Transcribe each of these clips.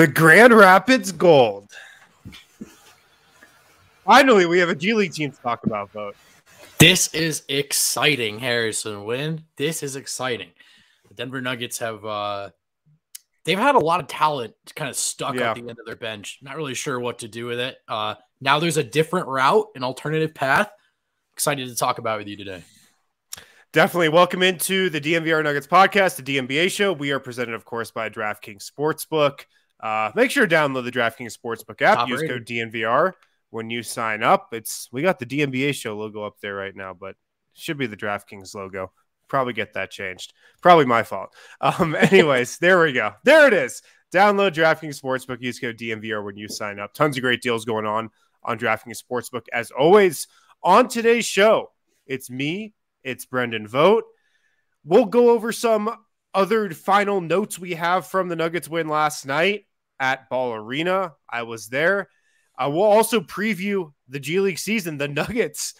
The Grand Rapids Gold. Finally, we have a G League team to talk about, Vogt. This is exciting, Harrison Wind. This is exciting. The Denver Nuggets have uh they've had a lot of talent kind of stuck yeah. at the end of their bench. Not really sure what to do with it. Uh now there's a different route, an alternative path. Excited to talk about with you today. Definitely. Welcome into the DNVR Nuggets podcast, the DNBA show. We are presented, of course, by DraftKings Sportsbook. Uh, make sure to download the DraftKings Sportsbook app. Top Use rated. code DNVR when you sign up. It's we got the DNBA show logo up there right now, but should be the DraftKings logo. Probably get that changed. Probably my fault. Um, anyways, there we go. There it is. Download DraftKings Sportsbook. Use code DNVR when you sign up. Tons of great deals going on on DraftKings Sportsbook. As always, on today's show, it's me, it's Brendan Vogt. We'll go over some other final notes we have from the Nuggets win last night at Ball Arena. I was there. I will also preview the G League season. The Nuggets,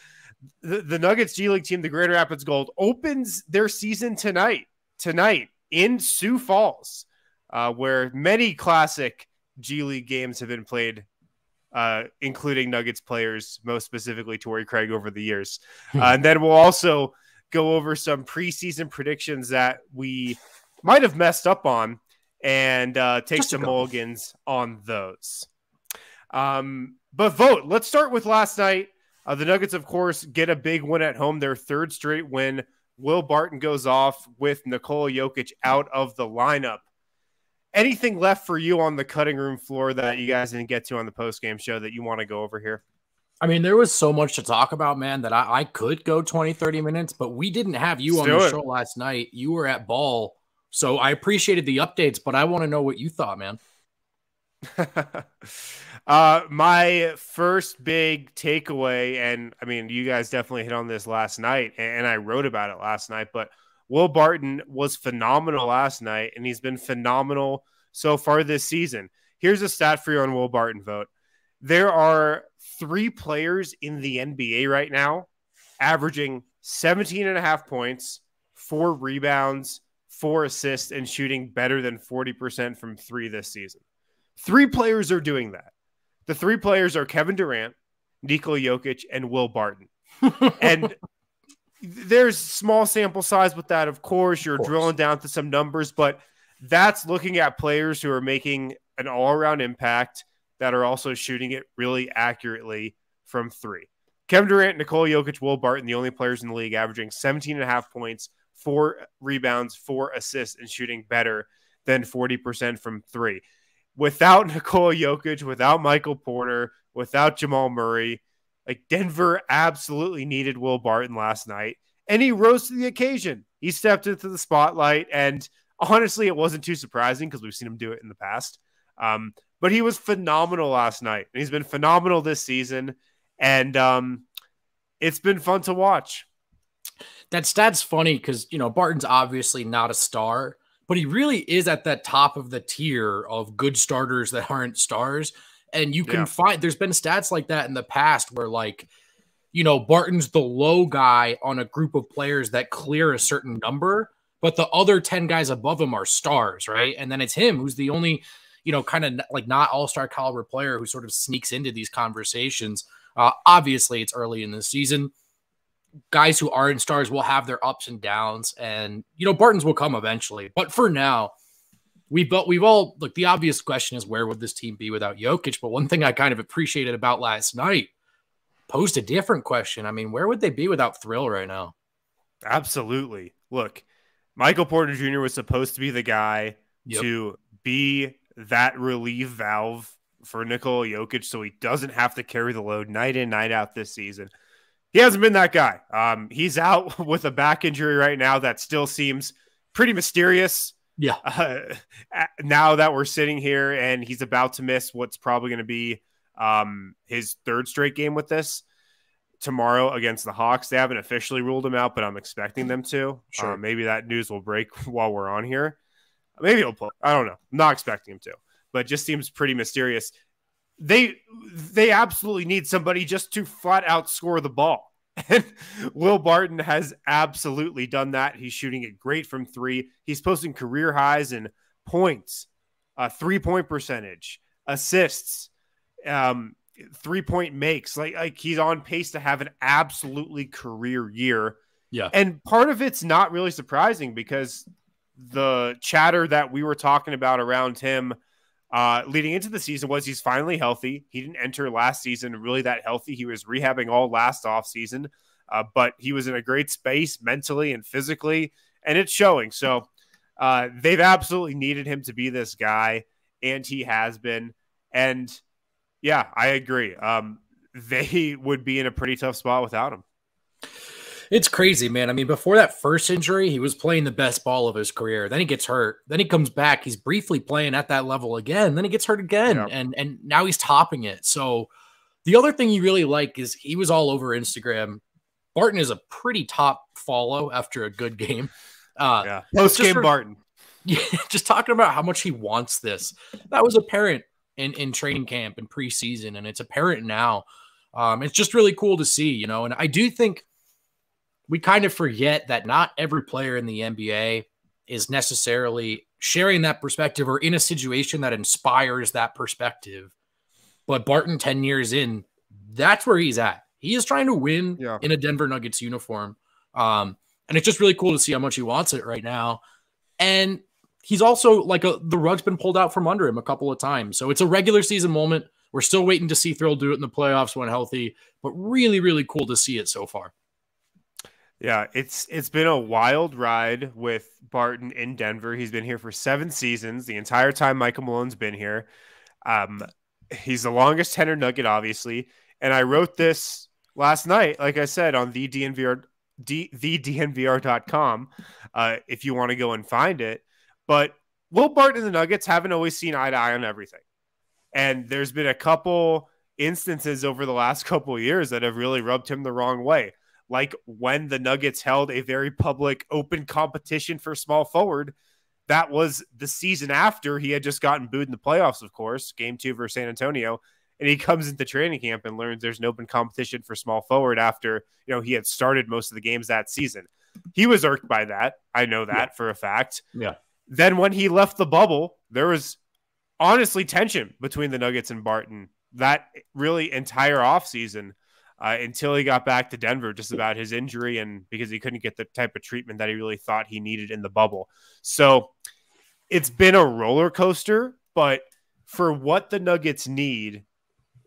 the, the Nuggets G League team, the Grand Rapids Gold, opens their season tonight. Tonight in Sioux Falls, uh, where many classic G League games have been played uh, including Nuggets players, most specifically Torrey Craig over the years. Hmm. Uh, and then we'll also go over some preseason predictions that we might have messed up on and uh, take Just some mulligans on those. Um, but Vogt. Let's start with last night. Uh, the Nuggets, of course, get a big win at home, their third straight win. Will Barton goes off with Nikola Jokic out of the lineup anything left for you on the cutting room floor that you guys didn't get to on the post game show that you want to go over here? I mean, there was so much to talk about, man, that I, I could go 20, 30 minutes, but we didn't have you Let's on the it. show last night. You were at ball. So I appreciated the updates, but I want to know what you thought, man. uh, my first big takeaway, and I mean, you guys definitely hit on this last night, and I wrote about it last night, but Will Barton was phenomenal last night, and he's been phenomenal so far this season. Here's a stat for you on Will Barton Vogt. There are three players in the NBA right now averaging 17 and a half points, four rebounds, four assists, and shooting better than 40% from three this season. Three players are doing that. The three players are Kevin Durant, Nikola Jokic, and Will Barton. and there's small sample size with that, of course. You're of course. drilling down to some numbers, but that's looking at players who are making an all around impact that are also shooting it really accurately from three. Kevin Durant, Nikola Jokic, Will Barton, the only players in the league averaging 17 and a half points, four rebounds, four assists, and shooting better than 40% from three. Without Nikola Jokic, without Michael Porter, without Jamal Murray, like Denver absolutely needed Will Barton last night, and he rose to the occasion. He stepped into the spotlight, and honestly, it wasn't too surprising because we've seen him do it in the past. Um, but he was phenomenal last night, and he's been phenomenal this season, and um, it's been fun to watch. That stat's funny because you know Barton's obviously not a star, but he really is at that top of the tier of good starters that aren't stars. And you can yeah. find there's been stats like that in the past where like you know Barton's the low guy on a group of players that clear a certain number, but the other 10 guys above him are stars, right? And then it's him who's the only, you know, kind of like not all-star caliber player who sort of sneaks into these conversations. Uh, obviously, it's early in the season. Guys who aren't stars will have their ups and downs, and you know Barton's will come eventually. But for now, we but we've all look. The obvious question is where would this team be without Jokic? But one thing I kind of appreciated about last night posed a different question. I mean, where would they be without Thrill right now? Absolutely. Look, Michael Porter Jr. was supposed to be the guy yep. to be that relief valve for Nikola Jokic, so he doesn't have to carry the load night in, night out this season. He hasn't been that guy. Um, he's out with a back injury right now that still seems pretty mysterious. Yeah. Uh, now that we're sitting here and he's about to miss what's probably going to be um, his third straight game with this tomorrow against the Hawks. They haven't officially ruled him out, but I'm expecting them to. Sure. Uh, maybe that news will break while we're on here. Maybe he'll play. I don't know. I'm not expecting him to, but just seems pretty mysterious. They they absolutely need somebody just to flat out score the ball. And Will Barton has absolutely done that. He's shooting it great from three. He's posting career highs in points, uh, three point percentage, assists, um, three point makes. Like like he's on pace to have an absolutely career year. Yeah, and part of it's not really surprising because the chatter that we were talking about around him uh, leading into the season was he's finally healthy. He didn't enter last season really that healthy. He was rehabbing all last off season, uh, but he was in a great space mentally and physically, and it's showing. So uh, they've absolutely needed him to be this guy, and he has been. And yeah, I agree. Um, they would be in a pretty tough spot without him. It's crazy, man. I mean, before that first injury, he was playing the best ball of his career. Then he gets hurt. Then he comes back. He's briefly playing at that level again. Then he gets hurt again, yeah. and and now he's topping it. So the other thing you really like is he was all over Instagram. Barton is a pretty top follow after a good game. Uh, yeah, post game Barton. Yeah, just talking about how much he wants this. That was apparent in in training camp and preseason, and it's apparent now. Um, it's just really cool to see, you know. And I do think we kind of forget that not every player in the NBA is necessarily sharing that perspective or in a situation that inspires that perspective. But Barton, 10 years in, that's where he's at. He is trying to win yeah. in a Denver Nuggets uniform. Um, and it's just really cool to see how much he wants it right now. And he's also like a, the rug's been pulled out from under him a couple of times. So it's a regular season moment. We're still waiting to see Thrill do it in the playoffs when healthy, but really, really cool to see it so far. Yeah, it's it's been a wild ride with Barton in Denver. He's been here for seven seasons, the entire time Michael Malone's been here. Um, he's the longest tenor nugget, obviously. And I wrote this last night, like I said, on the DNVR D, the DNVR.com, uh, if you want to go and find it. But Will Barton and the Nuggets haven't always seen eye to eye on everything. And there's been a couple instances over the last couple years that have really rubbed him the wrong way like when the Nuggets held a very public open competition for small forward. That was the season after he had just gotten booed in the playoffs, of course, game two versus San Antonio. And he comes into training camp and learns there's an open competition for small forward after, you know, he had started most of the games that season. He was irked by that. I know that yeah. for a fact. Yeah. Then when he left the bubble, there was honestly tension between the Nuggets and Barton that really entire offseason uh, until he got back to Denver, just about his injury and because he couldn't get the type of treatment that he really thought he needed in the bubble. So it's been a roller coaster, but for what the Nuggets need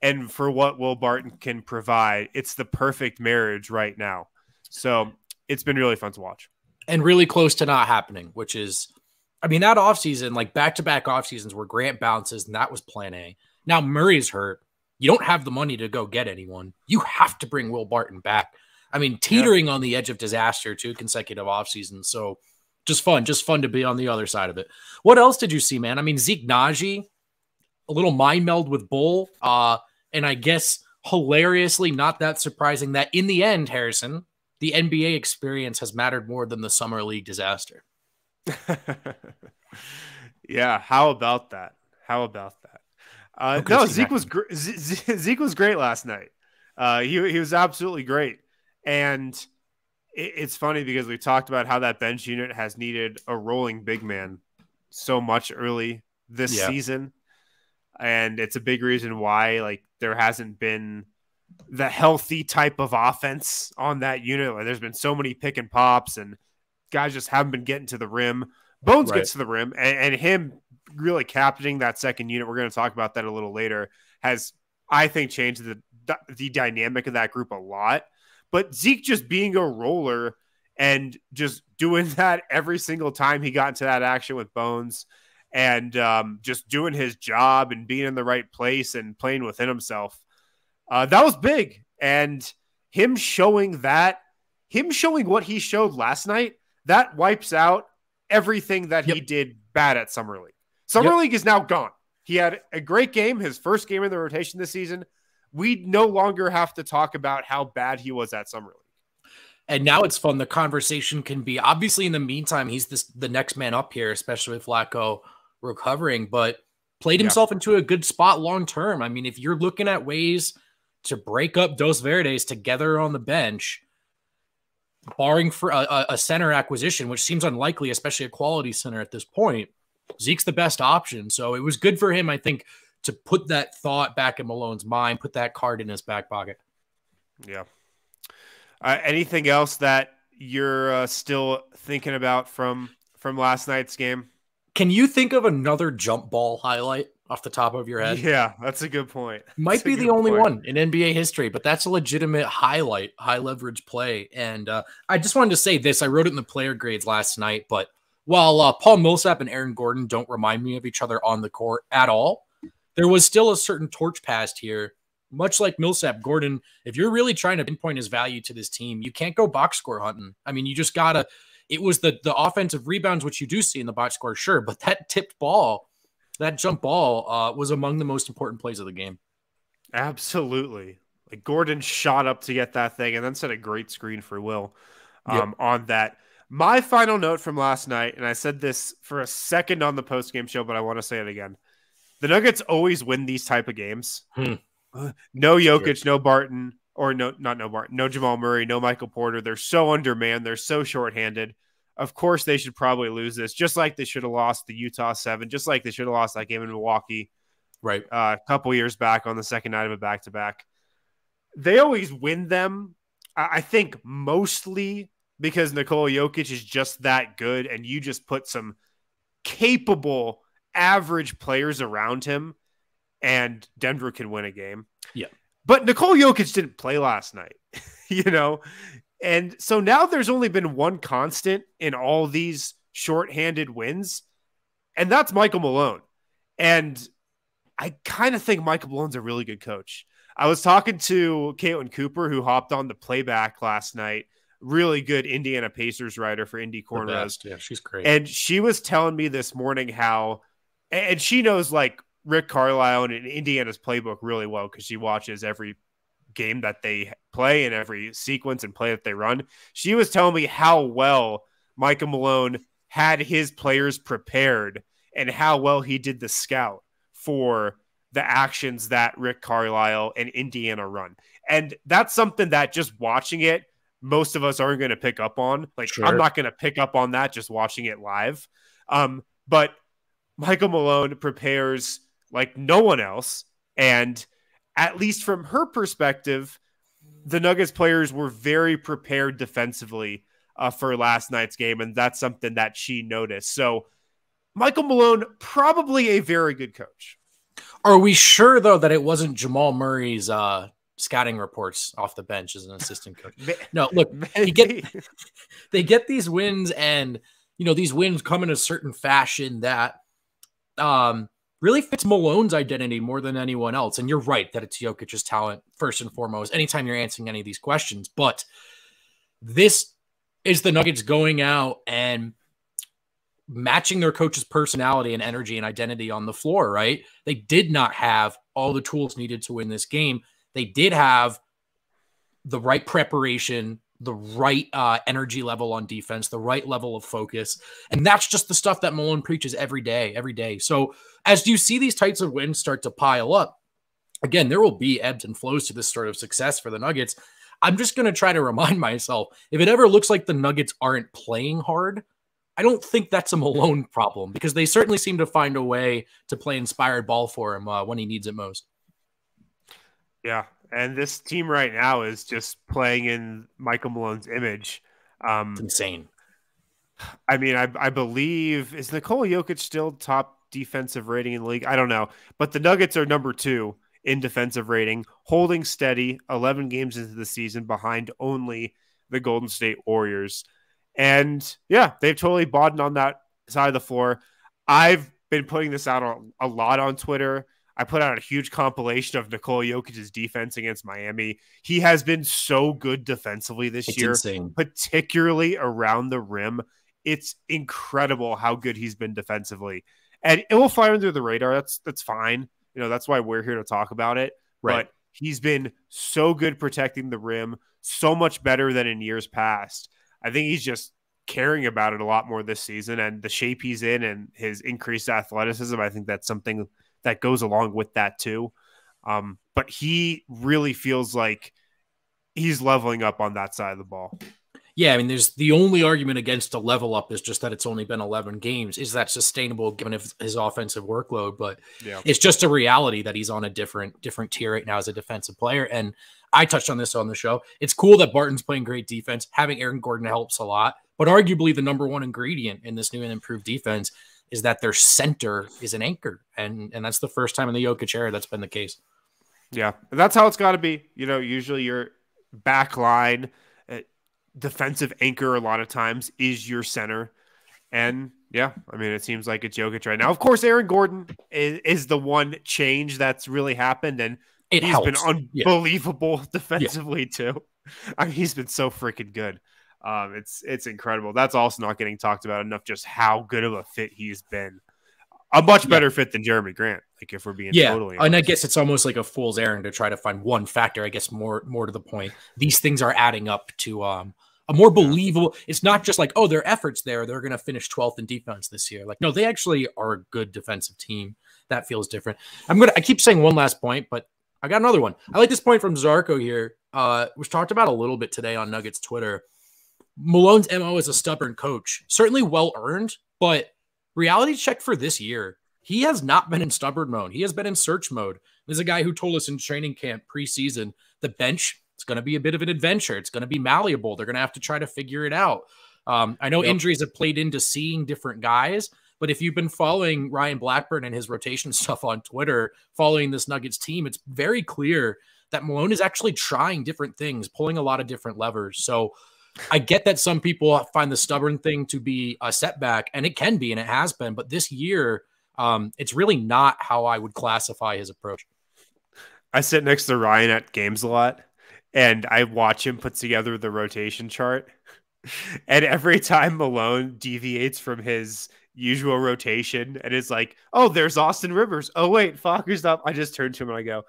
and for what Will Barton can provide, it's the perfect marriage right now. So it's been really fun to watch. And really close to not happening, which is, I mean, that offseason, like back to back off seasons where Grant bounces and that was plan A. Now Murray's hurt you don't have the money to go get anyone. You have to bring Will Barton back. I mean, teetering yeah. on the edge of disaster two consecutive off seasons. So just fun, just fun to be on the other side of it. What else did you see, man? I mean, Zeke Nnaji, a little mind meld with Bull. Uh, and I guess hilariously, not that surprising that in the end, Harrison, the NBA experience has mattered more than the summer league disaster. yeah, how about that? How about that? Uh, no, Zeke was gr- Zeke was great last night. Uh, he he was absolutely great, and it, it's funny because we talked about how that bench unit has needed a rolling big man so much early this yeah. season, and it's a big reason why like there hasn't been the healthy type of offense on that unit. Like, there's been so many pick and pops, and guys just haven't been getting to the rim. Bones right. gets to the rim, and, and him really captaining that second unit. We're going to talk about that a little later. Has I think changed the the dynamic of that group a lot. But Zeke just being a roller and just doing that every single time he got into that action with Bones and um, just doing his job and being in the right place and playing within himself. Uh, that was big. And him showing that, him showing what he showed last night, that wipes out everything that yep. he did bad at Summer League. Summer yep. League is now gone. He had a great game, his first game in the rotation this season. We no longer have to talk about how bad he was at Summer League. And now it's fun. The conversation can be obviously in the meantime, he's this the next man up here, especially with Flacco recovering, but played himself yeah. into a good spot long term. I mean, if you're looking at ways to break up Dos Verdes together on the bench, barring for a, a center acquisition, which seems unlikely, especially a quality center at this point, Zeke's the best option. So it was good for him, I think, to put that thought back in Malone's mind, put that card in his back pocket. Yeah. Uh, anything else that you're uh, still thinking about from from last night's game? Can you think of another jump ball highlight off the top of your head? Yeah, that's a good point. Might that's be the only point. one in NBA history, but that's a legitimate highlight, high leverage play. And uh, I just wanted to say this. I wrote it in the player grades last night, but while uh, Paul Millsap and Aaron Gordon don't remind me of each other on the court at all, there was still a certain torch passed here. Much like Millsap, Gordon, if you're really trying to pinpoint his value to this team, you can't go box score hunting. I mean, you just gotta it was the the offensive rebounds, which you do see in the box score, sure, but that tipped ball, that jump ball, uh, was among the most important plays of the game. Absolutely. Like Gordon shot up to get that thing and then set a great screen for Will um, yep. on that. My final note from last night, and I said this for a second on the post game show, but I want to say it again. The Nuggets always win these type of games. Hmm. No Jokic, no Barton, or no, not no Martin, no Jamal Murray, no Michael Porter. They're so undermanned. They're so shorthanded. Of course, they should probably lose this, just like they should have lost the Utah seven, just like they should have lost that game in Milwaukee, right? Uh, a couple years back on the second night of a back to back. They always win them. I think mostly because Nikola Jokic is just that good, and you just put some capable average players around him, and Denver can win a game. Yeah. But Nikola Jokic didn't play last night, you know? And so now there's only been one constant in all these shorthanded wins, and that's Michael Malone. And I kind of think Michael Malone's a really good coach. I was talking to Caitlin Cooper, who hopped on the playback last night. Really good Indiana Pacers writer for Indy Cornrows. Yeah, she's great. And she was telling me this morning how, and she knows like Rick Carlisle and Indiana's playbook really well because she watches every game that they play and every sequence and play that they run. She was telling me how well Michael Malone had his players prepared and how well he did the scout for the actions that Rick Carlisle and Indiana run. And that's something that just watching it, most of us aren't going to pick up on. Like, sure. I'm not going to pick up on that just watching it live. Um, but Michael Malone prepares like no one else. And at least from her perspective, the Nuggets players were very prepared defensively uh, for last night's game. And that's something that she noticed. So, Michael Malone, probably a very good coach. Are we sure, though, that it wasn't Jamal Murray's uh, scouting reports off the bench as an assistant coach? No, look, get, they get these wins, and, you know, these wins come in a certain fashion that um, really fits Malone's identity more than anyone else. And you're right that it's Jokic's talent first and foremost, anytime you're answering any of these questions. But this is the Nuggets going out and matching their coach's personality and energy and identity on the floor, right? They did not have all the tools needed to win this game. They did have the right preparation, the right uh, energy level on defense, the right level of focus. And that's just the stuff that Malone preaches every day, every day. So as you see these types of wins start to pile up, again, there will be ebbs and flows to this sort of success for the Nuggets. I'm just going to try to remind myself if it ever looks like the Nuggets aren't playing hard, I don't think that's a Malone problem because they certainly seem to find a way to play inspired ball for him uh, when he needs it most. Yeah, and this team right now is just playing in Michael Malone's image. Um, it's insane. I mean, I, I believe is Nikola Jokic still top defensive rating in the league. I don't know, but the Nuggets are number two in defensive rating, holding steady 11 games into the season behind only the Golden State Warriors. And yeah, they've totally bought in on that side of the floor. I've been putting this out a lot on Twitter. I put out a huge compilation of Nikola Jokic's defense against Miami. He has been so good defensively this it's year, insane. particularly around the rim. It's incredible how good he's been defensively and it will fly under the radar. That's that's fine. You know, that's why we're here to talk about it. Right. But he's been so good protecting the rim, so much better than in years past. I think he's just caring about it a lot more this season and the shape he's in and his increased athleticism. I think that's something that goes along with that too. Um, but he really feels like he's leveling up on that side of the ball. Yeah, I mean, there's the only argument against a level up is just that it's only been 11 games. Is that sustainable given his offensive workload? But yeah. it's just a reality that he's on a different different tier right now as a defensive player. And I touched on this on the show. It's cool that Barton's playing great defense. Having Aaron Gordon helps a lot. But arguably, the number one ingredient in this new and improved defense is that their center is an anchor, and and that's the first time in the Jokic era that's been the case. Yeah, that's how it's got to be. You know, usually your back line uh, – defensive anchor a lot of times is your center. And yeah, I mean, it seems like it's Jokic right now. Of course, Aaron Gordon is, is the one change that's really happened, and it he's helps. been unbelievable yeah. defensively yeah. too. I mean, he's been so freaking good. Um, it's it's incredible. That's also not getting talked about enough. Just how good of a fit he's been. A much better yeah. fit than Jerami Grant. Like if we're being yeah, totally honest. and I guess it's almost like a fool's errand to try to find one factor. I guess more more to the point, these things are adding up to um a more believable. It's not just like, oh, their efforts there, they're going to finish 12th in defense this year. Like, no, they actually are a good defensive team. That feels different. I'm going to, I keep saying one last point, but I got another one. I like this point from Zarko here, uh, which talked about a little bit today on Nuggets Twitter. Malone's MO is a stubborn coach, certainly well earned, but reality check for this year. He has not been in stubborn mode. He has been in search mode. There's a guy who told us in training camp preseason the bench it's going to be a bit of an adventure. It's going to be malleable. They're going to have to try to figure it out. Um, I know yep. injuries have played into seeing different guys, but if you've been following Ryan Blackburn and his rotation stuff on Twitter, following this Nuggets team, it's very clear that Malone is actually trying different things, pulling a lot of different levers. So I get that some people find the stubborn thing to be a setback, and it can be, and it has been. But this year, um, it's really not how I would classify his approach. I sit next to Ryan at games a lot and I watch him put together the rotation chart. And every time Malone deviates from his usual rotation and is like, oh, there's Austin Rivers. Oh, wait, Falker's up. I just turn to him and I go,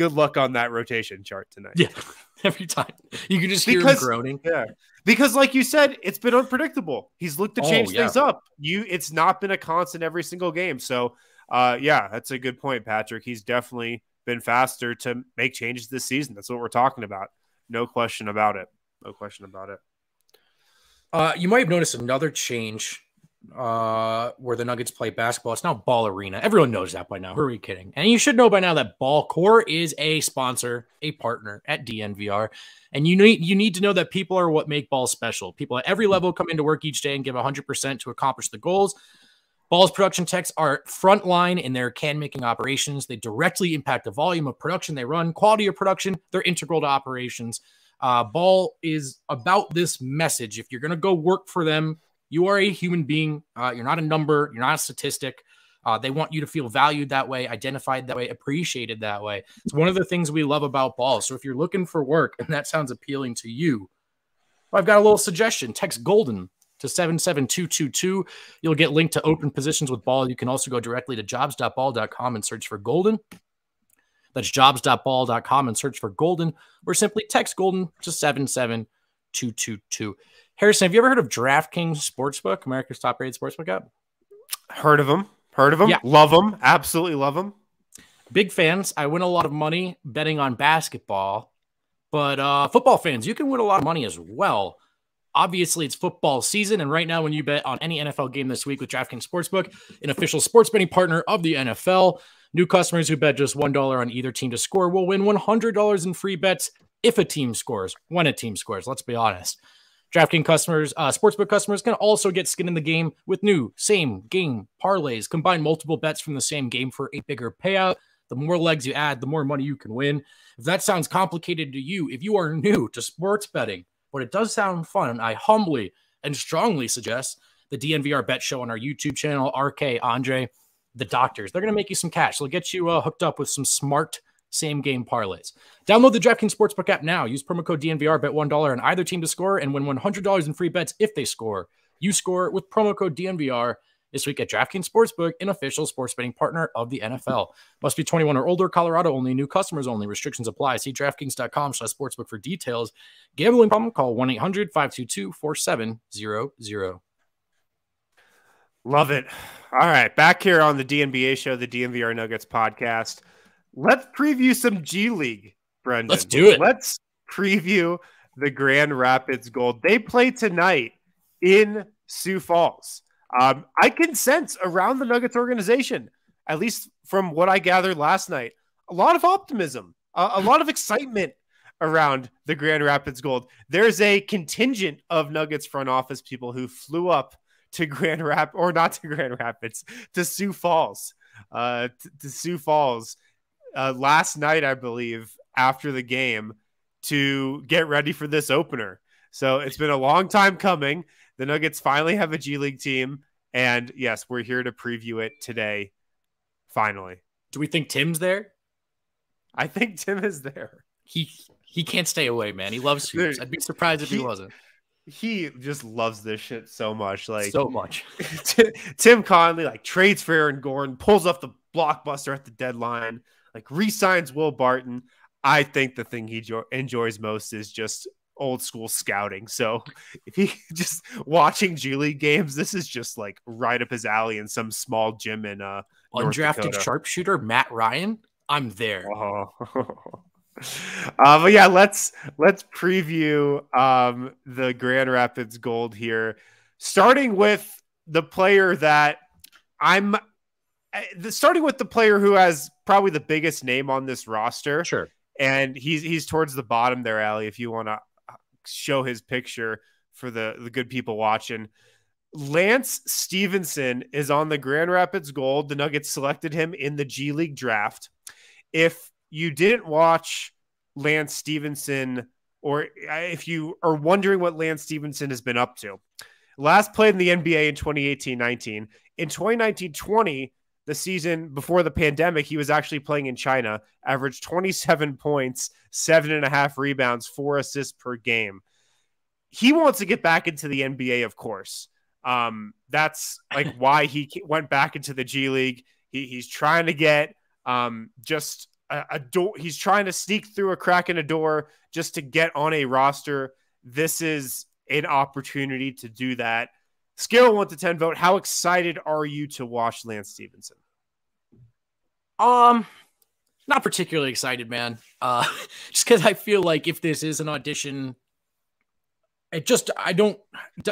good luck on that rotation chart tonight. Yeah, every time. You can just hear because, him groaning. Yeah. Because, like you said, it's been unpredictable. He's looked to oh, change oh, yeah. things up. You, it's not been a constant every single game. So, uh, yeah, that's a good point, Patrick. He's definitely been faster to make changes this season. That's what we're talking about. No question about it. No question about it. Uh, you might have noticed another change uh, where the Nuggets play basketball. It's now Ball Arena. Everyone knows that by now. Who are we kidding? And you should know by now that Ball Core is a sponsor, a partner at DNVR. And you need you need to know that people are what make ball special. People at every level come into work each day and give 100% to accomplish the goals. Ball's production techs are frontline in their can making operations. They directly impact the volume of production they run, quality of production. They're integral to operations. Uh, Ball is about this message. If you're going to go work for them, you are a human being. Uh, you're not a number. You're not a statistic. Uh, they want you to feel valued that way, identified that way, appreciated that way. It's one of the things we love about Ball. So if you're looking for work and that sounds appealing to you, I've got a little suggestion. Text Golden to 77222. You'll get linked to open positions with ball. You can also go directly to jobs.ball.com and search for Golden. That's jobs.ball.com and search for Golden, or simply text Golden to 77222. Harrison, have you ever heard of DraftKings Sportsbook, America's top rated sportsbook app? Heard of them. Heard of them. Yeah. Love them. Absolutely love them. Big fans. I win a lot of money betting on basketball, but uh, football fans, you can win a lot of money as well. Obviously, it's football season, and right now, when you bet on any NFL game this week with DraftKings Sportsbook, an official sports betting partner of the NFL, new customers who bet just $1 on either team to score will win $100 in free bets if a team scores, when a team scores. Let's be honest. DraftKings customers, uh, sportsbook customers can also get skin in the game with new same game parlays. Combine multiple bets from the same game for a bigger payout. The more legs you add, the more money you can win. If that sounds complicated to you, if you are new to sports betting, but it does sound fun. I humbly and strongly suggest the DNVR Bet Show on our YouTube channel, RK, Andre, the doctors. They're going to make you some cash. They'll get you uh, hooked up with some smart same game parlays. Download the DraftKings Sportsbook app now. Use promo code DNVR, bet $1 on either team to score, and win $100 in free bets if they score. You score with promo code DNVR this week at DraftKings Sportsbook, an official sports betting partner of the NFL. Must be 21 or older, Colorado only, new customers only. Restrictions apply. See DraftKings.com slash sportsbook for details. Gambling problem, call 1-800-522-4700. Love it. All right, back here on the DNBA show, the DNVR Nuggets podcast. Let's preview some G League, Brendan. Let's do it. Let's preview the Grand Rapids Gold. They play tonight in Sioux Falls. Um, I can sense around the Nuggets organization, at least from what I gathered last night, a lot of optimism, uh, a lot of excitement around the Grand Rapids Gold. There's a contingent of Nuggets front office people who flew up to Grand Rap or not to Grand Rapids to Sioux Falls, uh, to, to Sioux Falls uh, last night, I believe, after the game to get ready for this opener. So it's been a long time coming. The Nuggets finally have a G League team. And yes, we're here to preview it today. Finally. Do we think Tim's there? I think Tim is there. He he can't stay away, man. He loves hoops. I'd be surprised if he, he wasn't. He just loves this shit so much. Like so much. Tim Connelly like trades for Aaron Gordon, pulls off the blockbuster at the deadline, like resigns Will Barton. I think the thing he jo- enjoys most is just old school scouting. So if he just watching G League games, this is just like right up his alley in some small gym in uh undrafted sharpshooter Matt Ryan. I'm there. Oh. uh, but yeah, let's let's preview um the Grand Rapids Gold here, starting with the player that I'm eh, starting with the player who has probably the biggest name on this roster. Sure. And he's he's towards the bottom there, Ali. If you want to show his picture for the, the good people watching. Lance Stephenson is on the Grand Rapids Gold. The Nuggets selected him in the G League draft. If you didn't watch Lance Stephenson, or if you are wondering what Lance Stephenson has been up to, last played in the NBA in 2018 19. In 2019 20, the season before the pandemic, he was actually playing in China, averaged 27 points, seven and a half rebounds, four assists per game. He wants to get back into the NBA, of course. Um, that's like why he went back into the G League. He, he's trying to get um, just a, a door. He's trying to sneak through a crack in a door just to get on a roster. This is an opportunity to do that. Scale one to ten Vogt. How excited are you to watch Lance Stephenson? Um, not particularly excited, man. Uh, just because I feel like if this is an audition, it just I don't.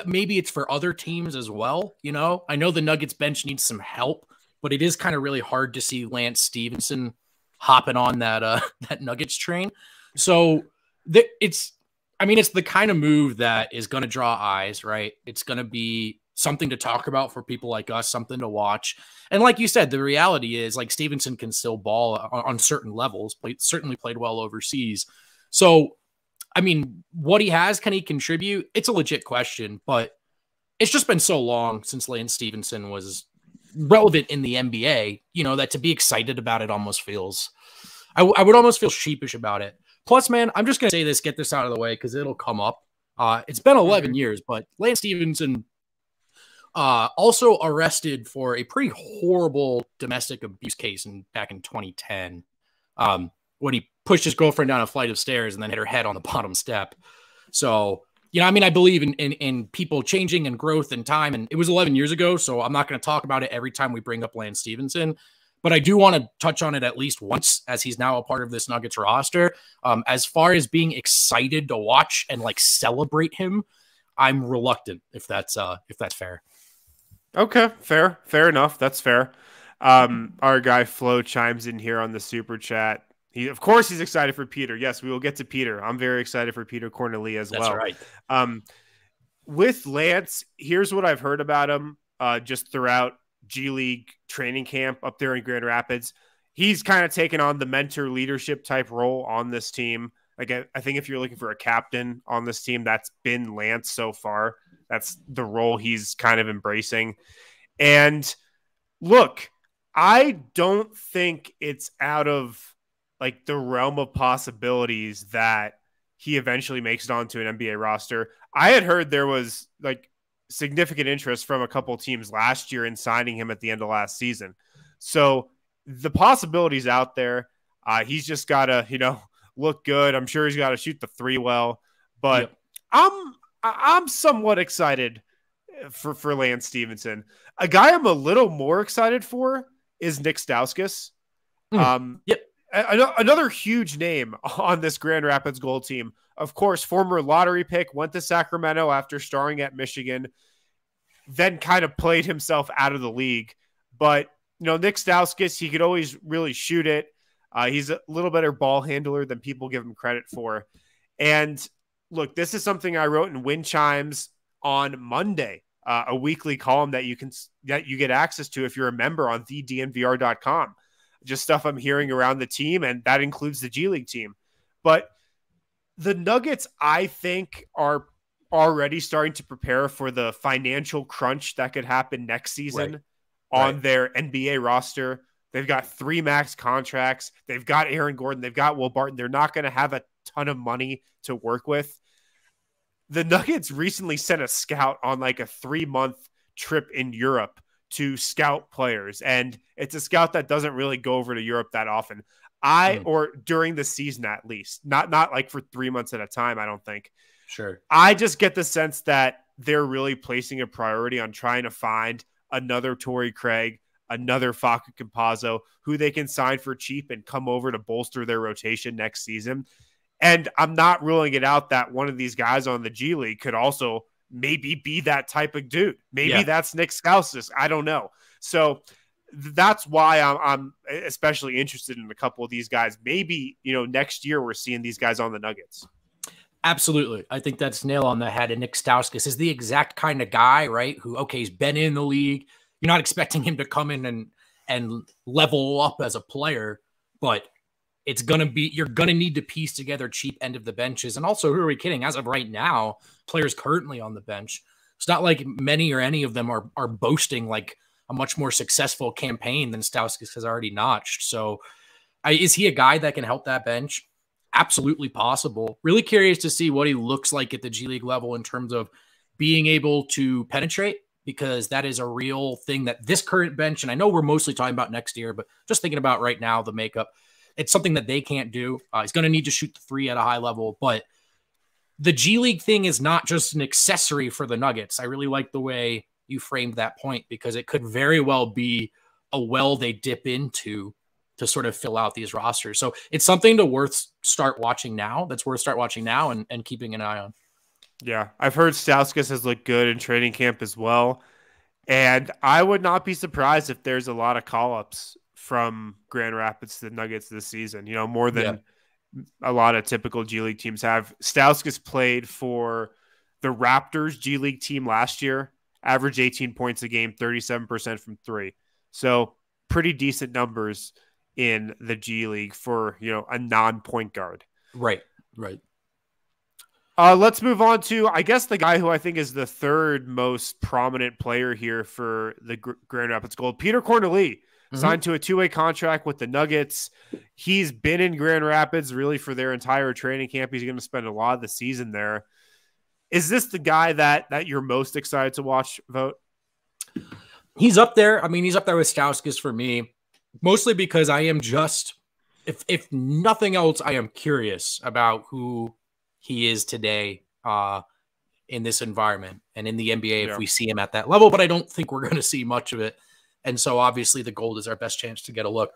Maybe it's for other teams as well. You know, I know the Nuggets bench needs some help, but it is kind of really hard to see Lance Stephenson hopping on that uh that Nuggets train. So it's I mean, it's the kind of move that is going to draw eyes, right? It's going to be something to talk about for people like us, something to watch. And like you said, the reality is like Stephenson can still ball on, on certain levels, played, certainly played well overseas. So, I mean, what he has, can he contribute? It's a legit question, but it's just been so long since Lance Stephenson was relevant in the NBA, you know, that to be excited about it almost feels, I would almost feel sheepish about it. Plus, man, I'm just going to say this, get this out of the way because it'll come up. Uh, it's been 11 mm-hmm. years, but Lance Stephenson uh, also arrested for a pretty horrible domestic abuse case in, back in 2010 um, when he pushed his girlfriend down a flight of stairs and then hit her head on the bottom step. So, you know, I mean, I believe in, in, in people changing and growth and time. And it was 11 years ago. So I'm not going to talk about it every time we bring up Lance Stephenson but I do want to touch on it at least once as he's now a part of this Nuggets roster. Um, as far as being excited to watch and like celebrate him, I'm reluctant if that's uh if that's fair. Okay, fair, fair enough. That's fair. Um, our guy Flo chimes in here on the super chat. He, of course, he's excited for Peter. Yes, we will get to Peter. I'm very excited for Petr Cornelie as That's well. Right. Um, with Lance, here's what I've heard about him uh, just throughout G League training camp up there in Grand Rapids. He's kind of taken on the mentor leadership type role on this team. Like, I think if you're looking for a captain on this team, that's been Lance so far. That's the role he's kind of embracing. And look, I don't think it's out of like the realm of possibilities that he eventually makes it onto an NBA roster. I had heard there was like significant interest from a couple teams last year in signing him at the end of last season. So the possibilities out there. Uh, he's just got to, you know, look good. I'm sure he's got to shoot the three well, but yep. I'm I'm somewhat excited for for Lance Stephenson. A guy I'm a little more excited for is Nik Stauskas. Mm. Um, yep. another huge name on this Grand Rapids Gold team. Of course, former lottery pick went to Sacramento after starring at Michigan, then kind of played himself out of the league. But you know, Nik Stauskas, he could always really shoot it. Uh, he's a little better ball handler than people give him credit for. And look, this is something I wrote in Wind Chimes on Monday, uh, a weekly column that you can that you get access to if you're a member on thednvr.com. Just stuff I'm hearing around the team, and that includes the G League team. But the Nuggets, I think, are already starting to prepare for the financial crunch that could happen next season right. on right. their NBA roster. They've got three max contracts. They've got Aaron Gordon. They've got Will Barton. They're not going to have a ton of money to work with. The Nuggets recently sent a scout on like a three month trip in Europe to scout players. And it's a scout that doesn't really go over to Europe that often. I mm. or during the season at least, not not like for three months at a time, I don't think. Sure. I just get the sense that they're really placing a priority on trying to find another Torrey Craig, another Facu Campazzo, who they can sign for cheap and come over to bolster their rotation next season. And I'm not ruling it out that one of these guys on the G League could also maybe be that type of dude. Maybe yeah. that's Nik Stauskas. I don't know. So that's why I'm, I'm, especially interested in a couple of these guys. Maybe, you know, next year we're seeing these guys on the Nuggets. Absolutely. I think that's nail on the head. And Nik Stauskas is the exact kind of guy, right? Who, okay, he's been in the league. You're not expecting him to come in and and level up as a player, but it's gonna be you're gonna need to piece together cheap end of the benches. And also, who are we kidding? As of right now, players currently on the bench, it's not like many or any of them are are boasting like a much more successful campaign than Stauskas has already notched. So, I, is he a guy that can help that bench? absolutely possible. Really curious to see what he looks like at the G League level in terms of being able to penetrate because that is a real thing that this current bench, and I know we're mostly talking about next year, but just thinking about right now, the makeup, it's something that they can't do. Uh, he's going to need to shoot the three at a high level, but the G League thing is not just an accessory for the Nuggets. I really like the way you framed that point because it could very well be a well they dip into to sort of fill out these rosters. So it's something to worth start watching now. That's worth start watching now and, and keeping an eye on. Yeah, I've heard Stauskas has looked good in training camp as well. And I would not be surprised if there's a lot of call ups from Grand Rapids to the Nuggets this season, you know, more than yeah. a lot of typical G League teams have. Stauskas played for the Raptors G League team last year, averaged 18 points a game, 37% from three. So pretty decent numbers in the G League for you know a non-point guard. Right, right. Uh, let's move on to, I guess, the guy who I think is the third most prominent player here for the Grand Rapids Gold, Petr Cornelie, mm-hmm. signed to a two-way contract with the Nuggets. He's been in Grand Rapids really for their entire training camp. He's going to spend a lot of the season there. Is this the guy that that you're most excited to watch? Vogt? He's up there. I mean, he's up there with Stauskas for me mostly because I am just, if if nothing else, I am curious about who he is today uh, in this environment and in the NBA yeah. if we see him at that level. But I don't think we're going to see much of it, and so obviously the gold is our best chance to get a look.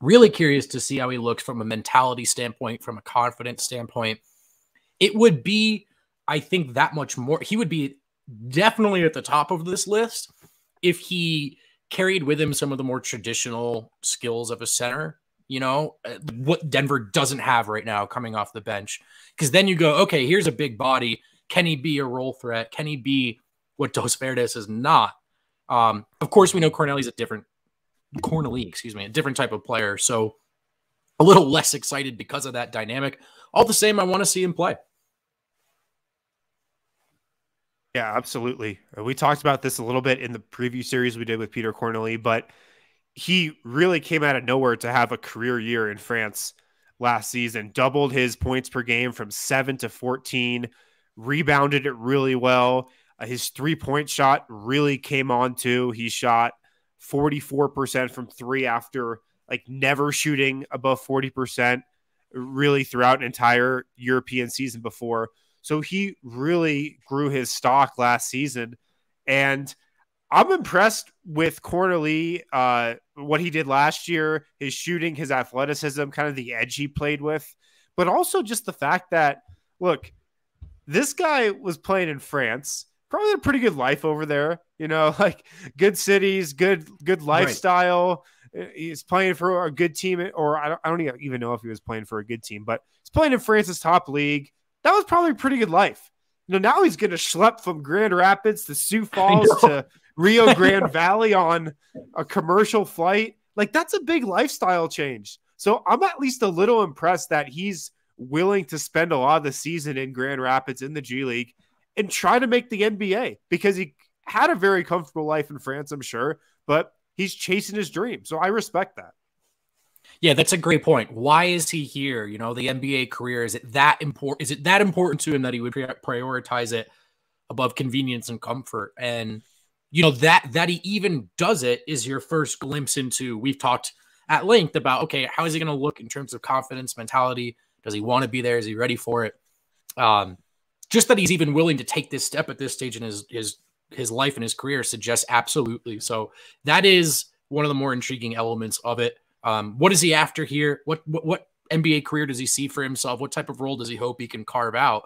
Really curious to see how he looks from a mentality standpoint, from a confidence standpoint. It would be, I think, that much more. He would be definitely at the top of this list if he carried with him some of the more traditional skills of a center, you know, uh, what Denver doesn't have right now coming off the bench. Because then you go, okay, here's a big body. Can he be a role threat? Can he be what Dos Verdes is not? Um, of course, we know Cornelie's a different Cornelie, excuse me, a different type of player. So a little less excited because of that dynamic. All the same, I want to see him play. Yeah, absolutely. Uh, we talked about this a little bit in the preview series we did with Petr Cornelie, but he really came out of nowhere to have a career year in France last season. Doubled his points per game from seven to 14, rebounded it really well. Uh, his three point shot really came on too. He shot 44% from three after like never shooting above 40% really throughout an entire European season before. So he really grew his stock last season. And I'm impressed with Cornelie uh, what he did last year, his shooting, his athleticism, kind of the edge he played with, but also just the fact that, look, this guy was playing in France, probably a pretty good life over there, you know, like good cities, good, good lifestyle. Right. He's playing for a good team, or I don't, I don't even know if he was playing for a good team, but he's playing in France's top league. That was probably a pretty good life. You know, now he's going to schlep from Grand Rapids to Sioux Falls to Rio Grande Valley on a commercial flight. Like that's a big lifestyle change. So I'm at least a little impressed that he's willing to spend a lot of the season in Grand Rapids in the G League and try to make the NBA because he had a very comfortable life in France, I'm sure, but he's chasing his dream. So I respect that. Yeah, that's a great point. Why is he here? You know, the NBA career is it that important? Is it that important to him that he would prioritize it above convenience and comfort? And you know that that he even does it is your first glimpse into we've talked at length about okay how is he going to look in terms of confidence mentality does he want to be there is he ready for it um just that he's even willing to take this step at this stage in his his his life and his career suggests absolutely so that is one of the more intriguing elements of it um what is he after here what what, what nba career does he see for himself what type of role does he hope he can carve out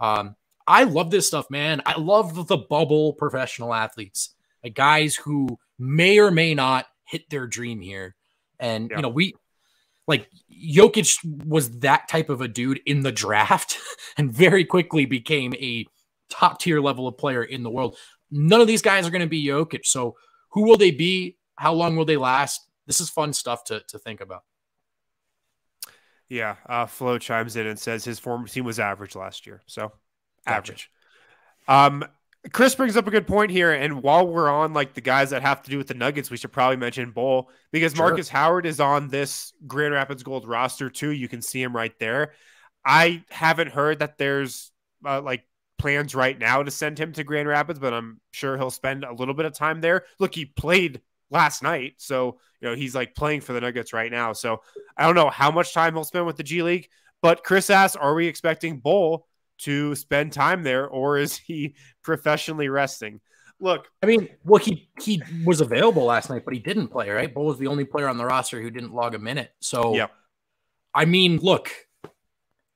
um I love this stuff, man. I love the bubble professional athletes, like guys who may or may not hit their dream here. And yeah. you know, we like Jokic was that type of a dude in the draft and very quickly became a top tier level of player in the world. None of these guys are going to be Jokic. So who will they be? How long will they last? This is fun stuff to, to think about. Yeah. Uh, Flo chimes in and says his former team was average last year. So average. Um, Chris brings up a good point here, and while we're on like the guys that have to do with the Nuggets, we should probably mention Bol because sure. Marcus Howard is on this Grand Rapids Gold roster too. You can see him right there. I haven't heard that there's uh, like plans right now to send him to Grand Rapids, but I'm sure he'll spend a little bit of time there. Look, he played last night, so you know he's like playing for the Nuggets right now. So I don't know how much time he'll spend with the G League, but Chris asks, "Are we expecting Bol to spend time there, or is he professionally resting? Look, I mean, well, he he was available last night, but he didn't play. Right, Bol was the only player on the roster who didn't log a minute. So, yeah, I mean, look,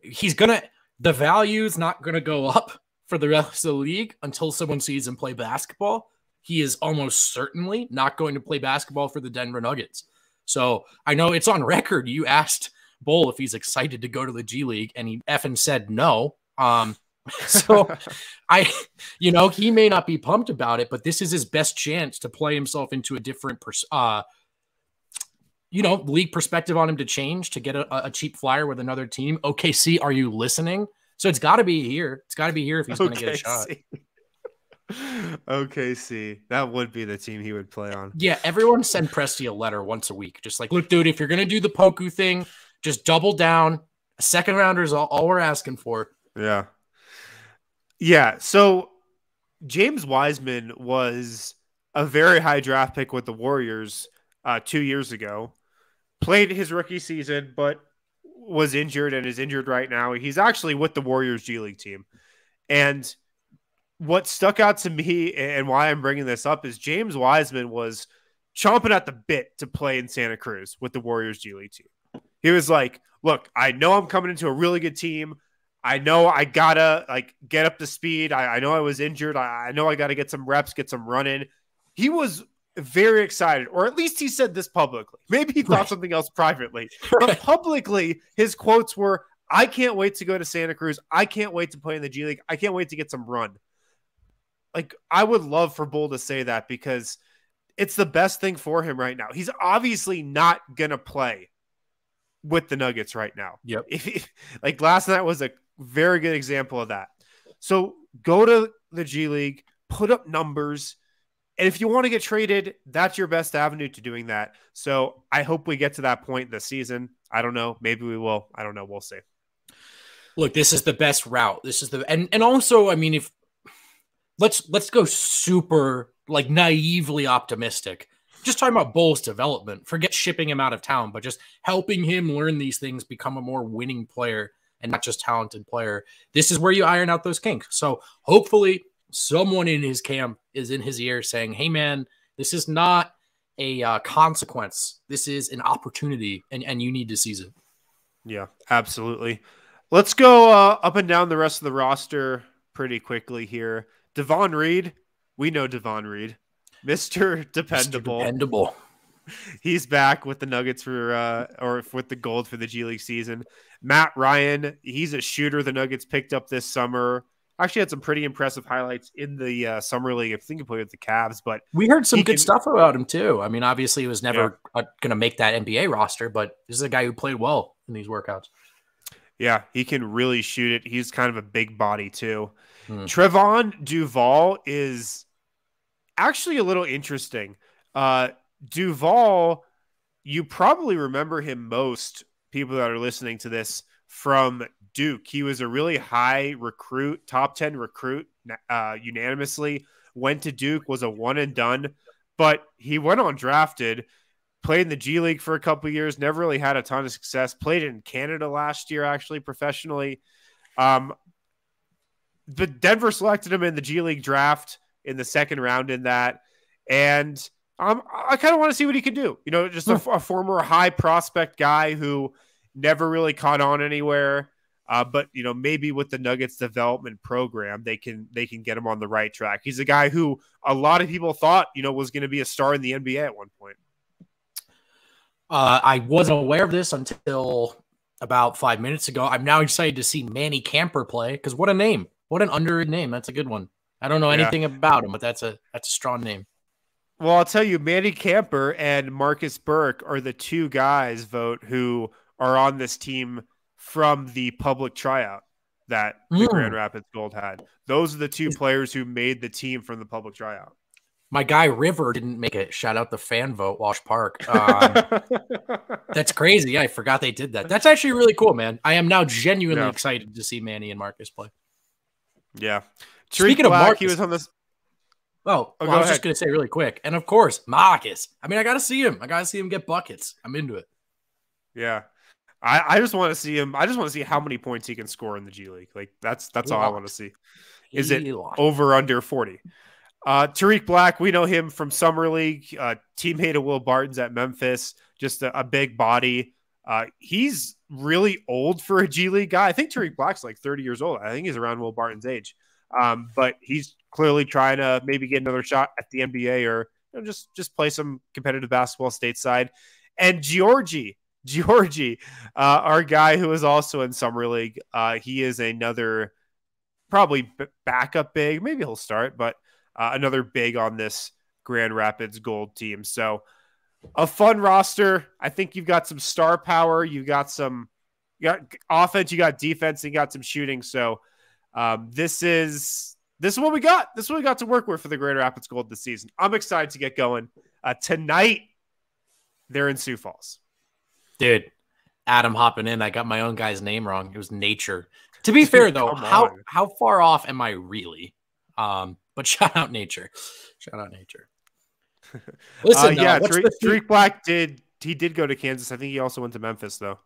he's gonna the value's not gonna go up for the rest of the league until someone sees him play basketball. He is almost certainly not going to play basketball for the Denver Nuggets. So I know it's on record. You asked Bol if he's excited to go to the G League, and he effing said no. Um, so I, you know, he may not be pumped about it, but this is his best chance to play himself into a different, pers- uh, you know, league perspective on him to change to get a, a cheap flyer with another team. OKC, are you listening? So it's got to be here. It's got to be here if he's going to get a shot. OKC, that would be the team he would play on. Yeah, everyone send Presti a letter once a week. Just like, look, dude, if you're going to do the Poku thing, just double down. A second rounder is all, all we're asking for. Yeah. Yeah. So James Wiseman was a very high draft pick with the Warriors uh, two years ago. Played his rookie season, but was injured and is injured right now. He's actually with the Warriors G League team. And what stuck out to me and why I'm bringing this up is James Wiseman was chomping at the bit to play in Santa Cruz with the Warriors G League team. He was like, Look, I know I'm coming into a really good team. I know I gotta like get up to speed. I, I know I was injured. I, I know I gotta get some reps, get some running. He was very excited, or at least he said this publicly. Maybe he thought right. something else privately, but publicly, his quotes were, I can't wait to go to Santa Cruz. I can't wait to play in the G League. I can't wait to get some run. Like, I would love for Bol to say that because it's the best thing for him right now. He's obviously not going to play with the Nuggets right now. Yep. If, like last night was a very good example of that. So go to the G League, put up numbers. And if you want to get traded, that's your best avenue to doing that. So I hope we get to that point this season. I don't know. Maybe we will. I don't know. We'll see. Look, this is the best route. This is the and and also, I mean, if let's let's go super like naively optimistic. Just talking about Bol's development. Forget shipping him out of town, but just helping him learn these things, become a more winning player and not just talented player. This is where you iron out those kinks. So hopefully someone in his camp is in his ear saying, "Hey man, this is not a uh, consequence. This is an opportunity, and, and you need to seize it. Yeah, absolutely. Let's go uh, up and down the rest of the roster pretty quickly here. Davon Reed, we know Davon Reed, Mister Dependable. Mr. Dependable. He's back with the Nuggets for uh, or with the gold for the G League season. Matt Ryan, he's a shooter the Nuggets picked up this summer. Actually, had some pretty impressive highlights in the uh, summer league. I think he played with the Cavs, but we heard some good can, stuff about him too. I mean, obviously, he was never yeah. going to make that NBA roster, but this is a guy who played well in these workouts. Yeah, he can really shoot it. He's kind of a big body too. Hmm. Trevon Duval is actually a little interesting. Uh, Duval, you probably remember him most, people that are listening to this, from Duke. He was a really high recruit, top 10 recruit, uh, unanimously. Went to Duke, was a one and done, but he went on drafted, played in the G League for a couple years, never really had a ton of success. Played in Canada last year, actually, professionally. Um, but Denver selected him in the G League draft in the second round in that. And um, I kind of want to see what he can do. You know, just a, a, former high prospect guy who never really caught on anywhere. Uh, but you know, maybe with the Nuggets development program, they can they can get him on the right track. He's a guy who a lot of people thought you know was going to be a star in the NBA at one point. Uh, I wasn't aware of this until about five minutes ago. I'm now excited to see Manny Camper play because what a name! What an underrated name. That's a good one. I don't know anything yeah. about him, but that's a that's a strong name. Well, I'll tell you, Manny Camper and Marcus Burke are the two guys Vogt who are on this team from the public tryout that the mm. Grand Rapids Gold had. Those are the two players who made the team from the public tryout. My guy River didn't make it. Shout out the fan vote, Wash Park. Um, that's crazy. Yeah, I forgot they did that. That's actually really cool, man. I am now genuinely yeah. excited to see Manny and Marcus play. Yeah. Tarik Speaking Black, of Marcus, he was on this. Oh, oh well, I was ahead. just going to say really quick. And of course, Marcus. I mean, I got to see him. I got to see him get buckets. I'm into it. Yeah. I, I just want to see him. I just want to see how many points he can score in the G League. Like that's that's all I want to see. Is it over under 40? Uh, Tarik Black, we know him from Summer League, uh, teammate of Will Barton's at Memphis, just a, a big body. Uh, he's really old for a G League guy. I think Tarik Black's like 30 years old. I think he's around Will Barton's age. Um, but he's clearly trying to maybe get another shot at the NBA or you know, just just play some competitive basketball stateside. And Giorgi, Giorgi, uh, our guy who is also in summer league, uh, he is another probably backup big. Maybe he'll start, but uh, another big on this Grand Rapids Gold team. So a fun roster. I think you've got some star power. You've got some, you got offense. You got defense. And you got some shooting. So um, this is this is what we got. This is what we got to work with for the Grand Rapids Gold this season. I'm excited to get going. Uh, tonight, they're in Sioux Falls. Dude, Adam hopping in. I got my own guy's name wrong. It was Nature. To be fair though, how how far off am I really? Um, but shout out Nature. Shout out Nature. Listen, uh, yeah, Tarik, Black did he did go to Kansas. I think he also went to Memphis though.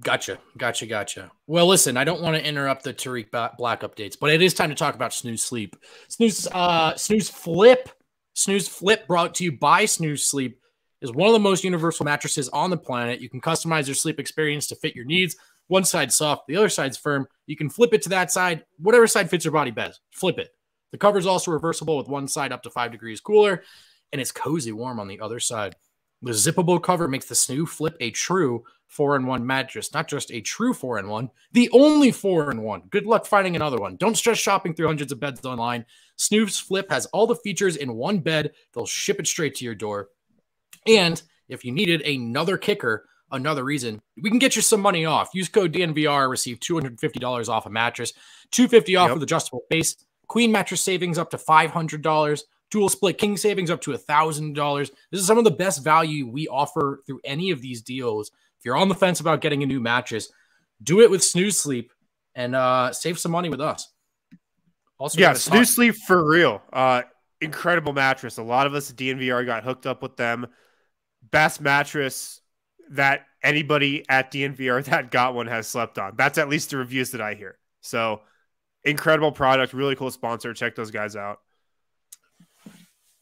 Gotcha, gotcha, gotcha. Well, listen, I don't want to interrupt the Tarik Black updates, but it is time to talk about Snooze Sleep. Snooze, uh, Snooze Flip, Snooze Flip, brought to you by Snooze Sleep, is one of the most universal mattresses on the planet. You can customize your sleep experience to fit your needs. One side soft, the other side's firm. You can flip it to that side, whatever side fits your body best. Flip it. The cover is also reversible with one side up to five degrees cooler, and it's cozy warm on the other side. The zippable cover makes the Snoo Flip a true four in one mattress, not just a true four in one, the only four in one. Good luck finding another one. Don't stress shopping through hundreds of beds online. Snooze Flip has all the features in one bed. They'll ship it straight to your door. And if you needed another kicker, another reason, we can get you some money off. Use code DNVR, receive $250 off a mattress, 250 off yep. with adjustable base, queen mattress savings up to $500 dual split king savings up to a thousand dollars. This is some of the best value we offer through any of these deals. If you're on the fence about getting a new mattress, do it with Snooze Sleep and uh, save some money with us. Also, yeah, Snooze Sleep for real. Uh, incredible mattress. A lot of us at DNVR got hooked up with them. Best mattress that anybody at DNVR that got one has slept on. That's at least the reviews that I hear. So incredible product, really cool sponsor. Check those guys out.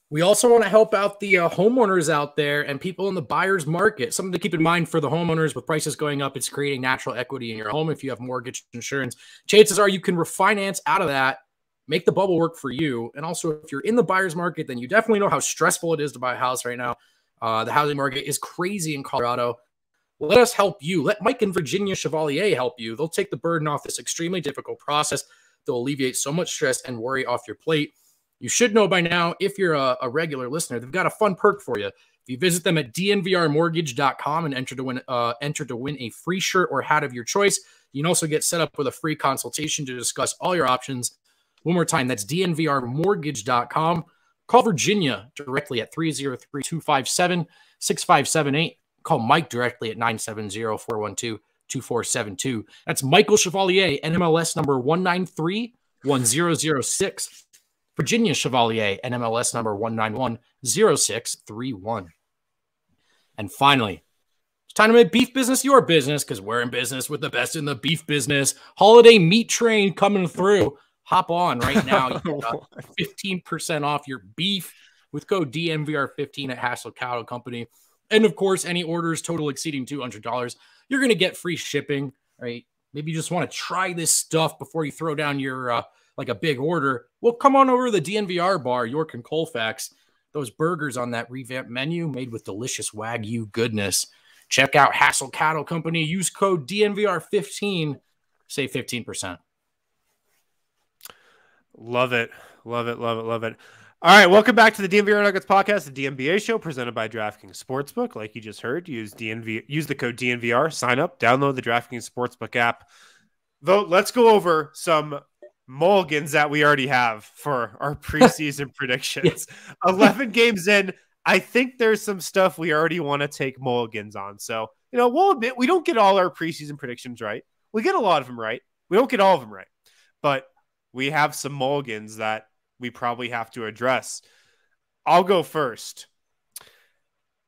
We also want to help out the uh, homeowners out there and people in the buyer's market. Something to keep in mind for the homeowners with prices going up, it's creating natural equity in your home. If you have mortgage insurance, chances are you can refinance out of that, make the bubble work for you. And also, if you're in the buyer's market, then you definitely know how stressful it is to buy a house right now. Uh, the housing market is crazy in Colorado. Let us help you. Let Mike and Virginia Chevalier help you. They'll take the burden off this extremely difficult process. They'll alleviate so much stress and worry off your plate. You should know by now, if you're a, a, regular listener, they've got a fun perk for you. If you visit them at dnvrmortgage.com and enter to win uh, enter to win a free shirt or hat of your choice, you can also get set up with a free consultation to discuss all your options. One more time, that's dnvrmortgage.com. Call Virginia directly at 303 257 6578. Call Mike directly at 970 412 2472. That's Michael Chevalier, NMLS number 193 1006. Virginia Chevalier, NMLS number 1910631. And finally, it's time to make beef business your business because we're in business with the best in the beef business. Holiday meat train coming through. Hop on right now. 15% off your beef with code DNVR15 at Hassel Cattle Company. And of course, any orders total exceeding $200, you're going to get free shipping, right? Maybe you just want to try this stuff before you throw down your uh, like a big order, well, come on over to the DNVR bar, York and Colfax. Those burgers on that revamped menu made with delicious Wagyu goodness. Check out Hassel Cattle Company. Use code DNVR15. Save 15%. Love it. Love it. Love it. Love it. All right, welcome back to the DNVR Nuggets podcast, the DNBA show presented by DraftKings Sportsbook. Like you just heard, use DNV, use the code DNVR, sign up, download the DraftKings Sportsbook app. Though, let's go over some mulligans that we already have for our preseason predictions. 11 games in, I think there's some stuff we already want to take mulligans on. So, you know, we'll admit we don't get all our preseason predictions right. We get a lot of them right. We don't get all of them right, but we have some mulligans that we probably have to address. I'll go first.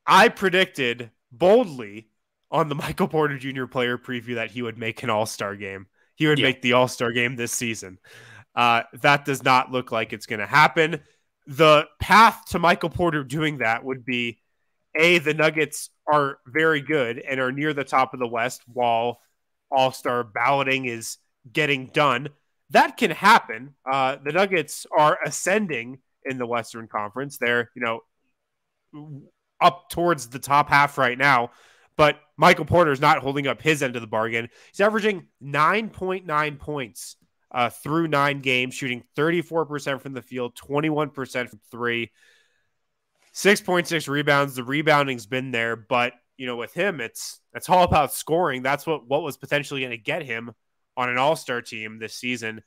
I predicted boldly on the Michael Porter Jr. player preview that he would make an all star game he would yeah. make the All Star game this season. Uh, that does not look like it's going to happen. The path to Michael Porter doing that would be a the Nuggets are very good and are near the top of the West while All Star balloting is getting done. That can happen. Uh, the Nuggets are ascending in the Western Conference. They're you know up towards the top half right now. But Michael Porter is not holding up his end of the bargain. He's averaging 9.9 points uh, through nine games, shooting 34% from the field, 21% from three, 6.6 rebounds. The rebounding's been there, but you know, with him, it's it's all about scoring. That's what what was potentially going to get him on an All Star team this season.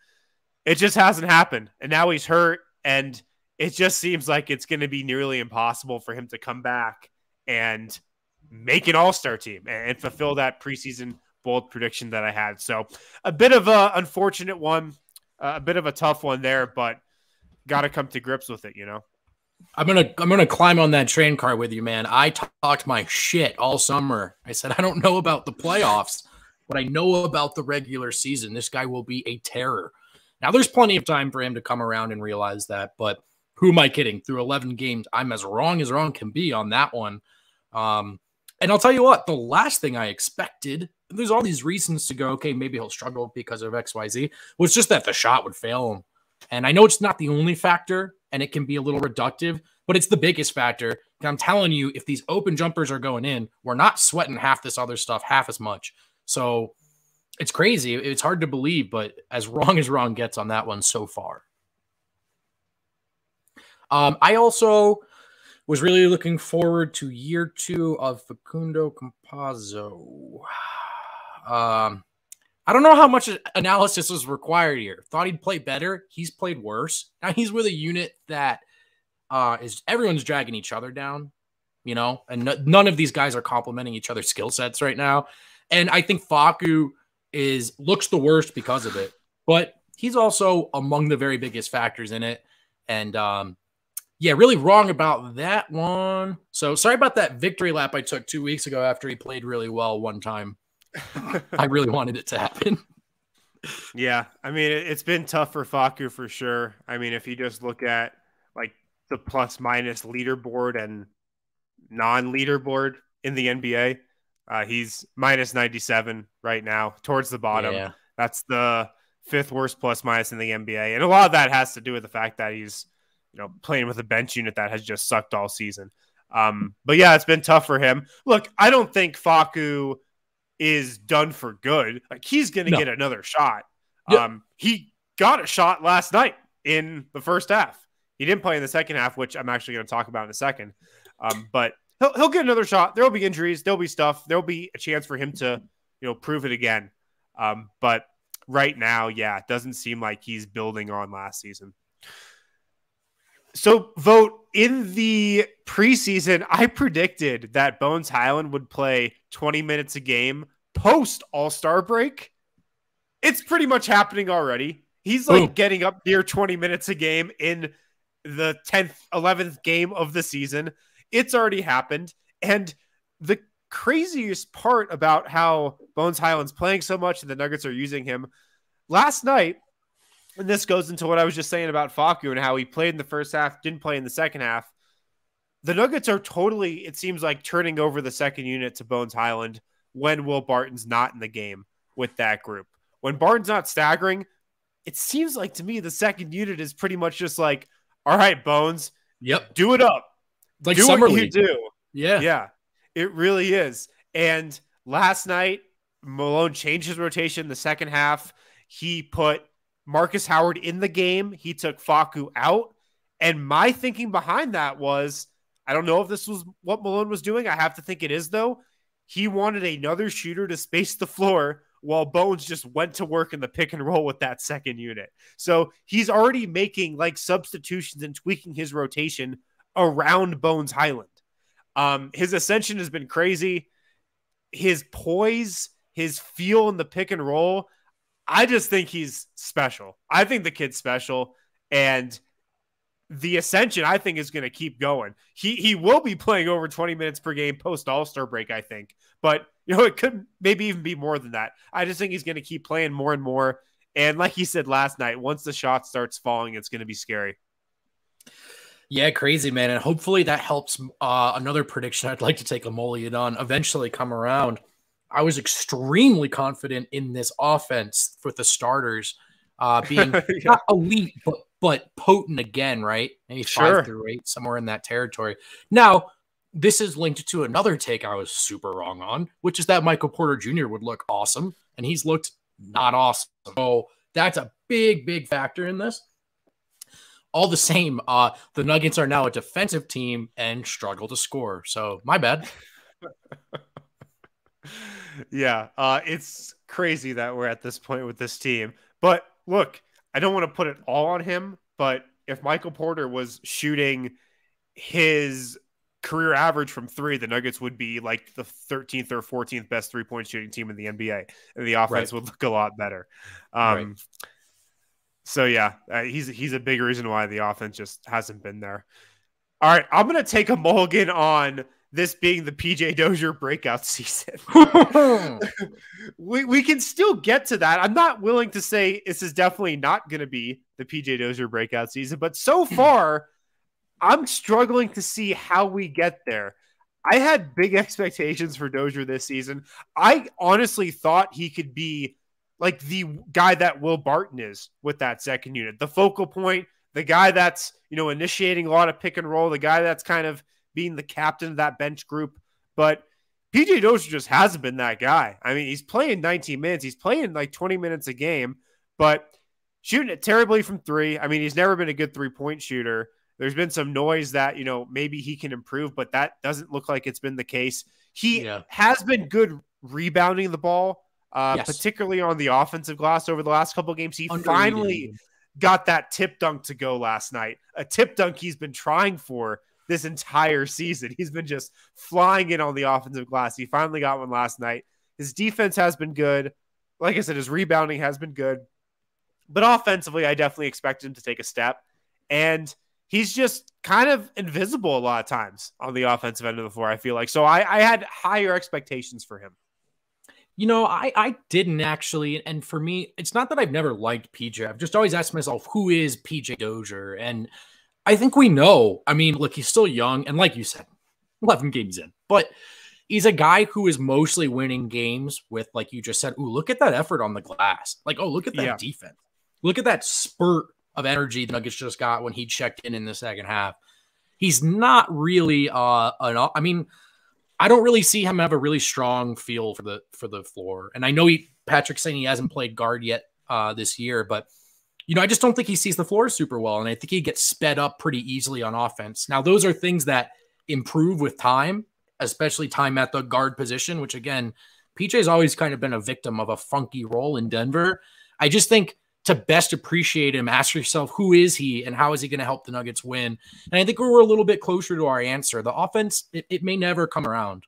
It just hasn't happened, and now he's hurt, and it just seems like it's going to be nearly impossible for him to come back and make an all star team and fulfill that preseason bold prediction that I had. So a bit of a unfortunate one, a bit of a tough one there, but got to come to grips with it, you know. I'm gonna I'm gonna climb on that train car with you, man. I talked my shit all summer. I said I don't know about the playoffs, but I know about the regular season. This guy will be a terror. Now there's plenty of time for him to come around and realize that, but who am I kidding? Through 11 games, I'm as wrong as wrong can be on that one. Um, and I'll tell you what, the last thing I expected, there's all these reasons to go, okay, maybe he'll struggle because of XYZ, was just that the shot would fail him. And I know it's not the only factor and it can be a little reductive, but it's the biggest factor. I'm telling you, if these open jumpers are going in, we're not sweating half this other stuff half as much. So it's crazy. It's hard to believe, but as wrong as wrong gets on that one so far. Um, I also was really looking forward to year two of Facundo Campazzo. Um, I don't know how much analysis was required here. Thought he'd play better. He's played worse. Now he's with a unit that uh, is everyone's dragging each other down, you know, and n- none of these guys are complementing each other's skill sets right now. And I think Facu is looks the worst because of it, but he's also among the very biggest factors in it. And um, yeah, really wrong about that one. So sorry about that victory lap I took two weeks ago after he played really well one time. I really wanted it to happen. Yeah, I mean it's been tough for Facu for sure. I mean, if you just look at like the plus minus leaderboard and non leaderboard in the NBA. Uh, he's minus 97 right now, towards the bottom. Yeah. That's the fifth worst plus minus in the NBA. And a lot of that has to do with the fact that he's, you know, playing with a bench unit that has just sucked all season. Um, but yeah, it's been tough for him. Look, I don't think Facu is done for good. Like he's going to no. get another shot. Um, he got a shot last night in the first half. He didn't play in the second half, which I'm actually going to talk about in a second. Um, but he'll, he'll get another shot. There will be injuries. There'll be stuff. There'll be a chance for him to, you know, prove it again. Um, but right now, yeah, it doesn't seem like he's building on last season. So, Vogt in the preseason, I predicted that Bones Hyland would play 20 minutes a game post All Star break. It's pretty much happening already. He's like Ooh. getting up near 20 minutes a game in the 10th, 11th game of the season. It's already happened. And the craziest part about how Bones Hyland's playing so much and the Nuggets are using him last night, and this goes into what I was just saying about Facu and how he played in the first half, didn't play in the second half. The Nuggets are totally, it seems like, turning over the second unit to Bones Hyland when Will Barton's not in the game with that group. When Barton's not staggering, it seems like to me the second unit is pretty much just like, all right, Bones, yep, do it up, like do summer what league. you do, yeah, yeah, it really is. And last night, Malone changed his rotation the second half. He put Marcus Howard in the game. He took Facu out. And my thinking behind that was I don't know if this was what Malone was doing. I have to think it is, though. He wanted another shooter to space the floor while Bones just went to work in the pick and roll with that second unit. So he's already making like substitutions and tweaking his rotation around Bones Hyland. Um, his ascension has been crazy. His poise, his feel in the pick and roll. I just think he's special. I think the kid's special. And the ascension, I think, is going to keep going. He he will be playing over 20 minutes per game post All Star break, I think. But you know, it could maybe even be more than that. I just think he's going to keep playing more and more. And like he said last night, once the shot starts falling, it's going to be scary. Yeah, crazy man, and hopefully that helps. Uh, another prediction I'd like to take a mulligan on eventually come around. I was extremely confident in this offense with the starters uh, being yeah. not elite, but but potent again, right? Maybe sure. five through eight, somewhere in that territory. Now, this is linked to another take I was super wrong on, which is that Michael Porter Jr. would look awesome, and he's looked not awesome. So that's a big, big factor in this. All the same, uh, the Nuggets are now a defensive team and struggle to score. So my bad. yeah, uh, it's crazy that we're at this point with this team. But look, I don't want to put it all on him, but if Michael Porter was shooting his career average from three, the Nuggets would be like the 13th or 14th best three point shooting team in the NBA, and the offense right. would look a lot better. Um, right. So yeah, uh, he's he's a big reason why the offense just hasn't been there. All right, I'm gonna take a mulligan on this being the PJ Dozier breakout season. we, we can still get to that. I'm not willing to say this is definitely not going to be the PJ Dozier breakout season, but so far, I'm struggling to see how we get there. I had big expectations for Dozier this season. I honestly thought he could be like the guy that Will Barton is with that second unit, the focal point, the guy that's, you know, initiating a lot of pick and roll, the guy that's kind of being the captain of that bench group. But PJ Dozier just hasn't been that guy. I mean, he's playing 19 minutes, he's playing like 20 minutes a game, but shooting it terribly from three. I mean, he's never been a good three point shooter. There's been some noise that, you know, maybe he can improve, but that doesn't look like it's been the case. He yeah. has been good rebounding the ball, uh, yes. particularly on the offensive glass over the last couple games. He finally got that tip dunk to go last night, a tip dunk he's been trying for this entire season. He's been just flying in on the offensive glass. He finally got one last night. His defense has been good. Like I said, his rebounding has been good. But offensively, I definitely expect him to take a step. And he's just kind of invisible a lot of times on the offensive end of the floor, I feel like. So I, I had higher expectations for him. You know, I, I didn't actually. And for me, it's not that I've never liked PJ. I've just always asked myself, who is PJ Dozier? And I think we know. I mean, look, he's still young, and like you said, 11 games in, but he's a guy who is mostly winning games with, like you just said, ooh, look at that effort on the glass. Like, oh, look at that yeah. defense. Look at that spurt of energy the Nuggets just got when he checked in in the second half. He's not really uh an I mean, I don't really see him have a really strong feel for the for the floor. And I know he Patrick's saying he hasn't played guard yet uh this year, but you know, I just don't think he sees the floor super well. And I think he gets sped up pretty easily on offense. Now, those are things that improve with time, especially time at the guard position, which again, PJ's always kind of been a victim of a funky role in Denver. I just think to best appreciate him, ask yourself who is he and how is he going to help the Nuggets win? And I think we're a little bit closer to our answer. The offense, it, it may never come around.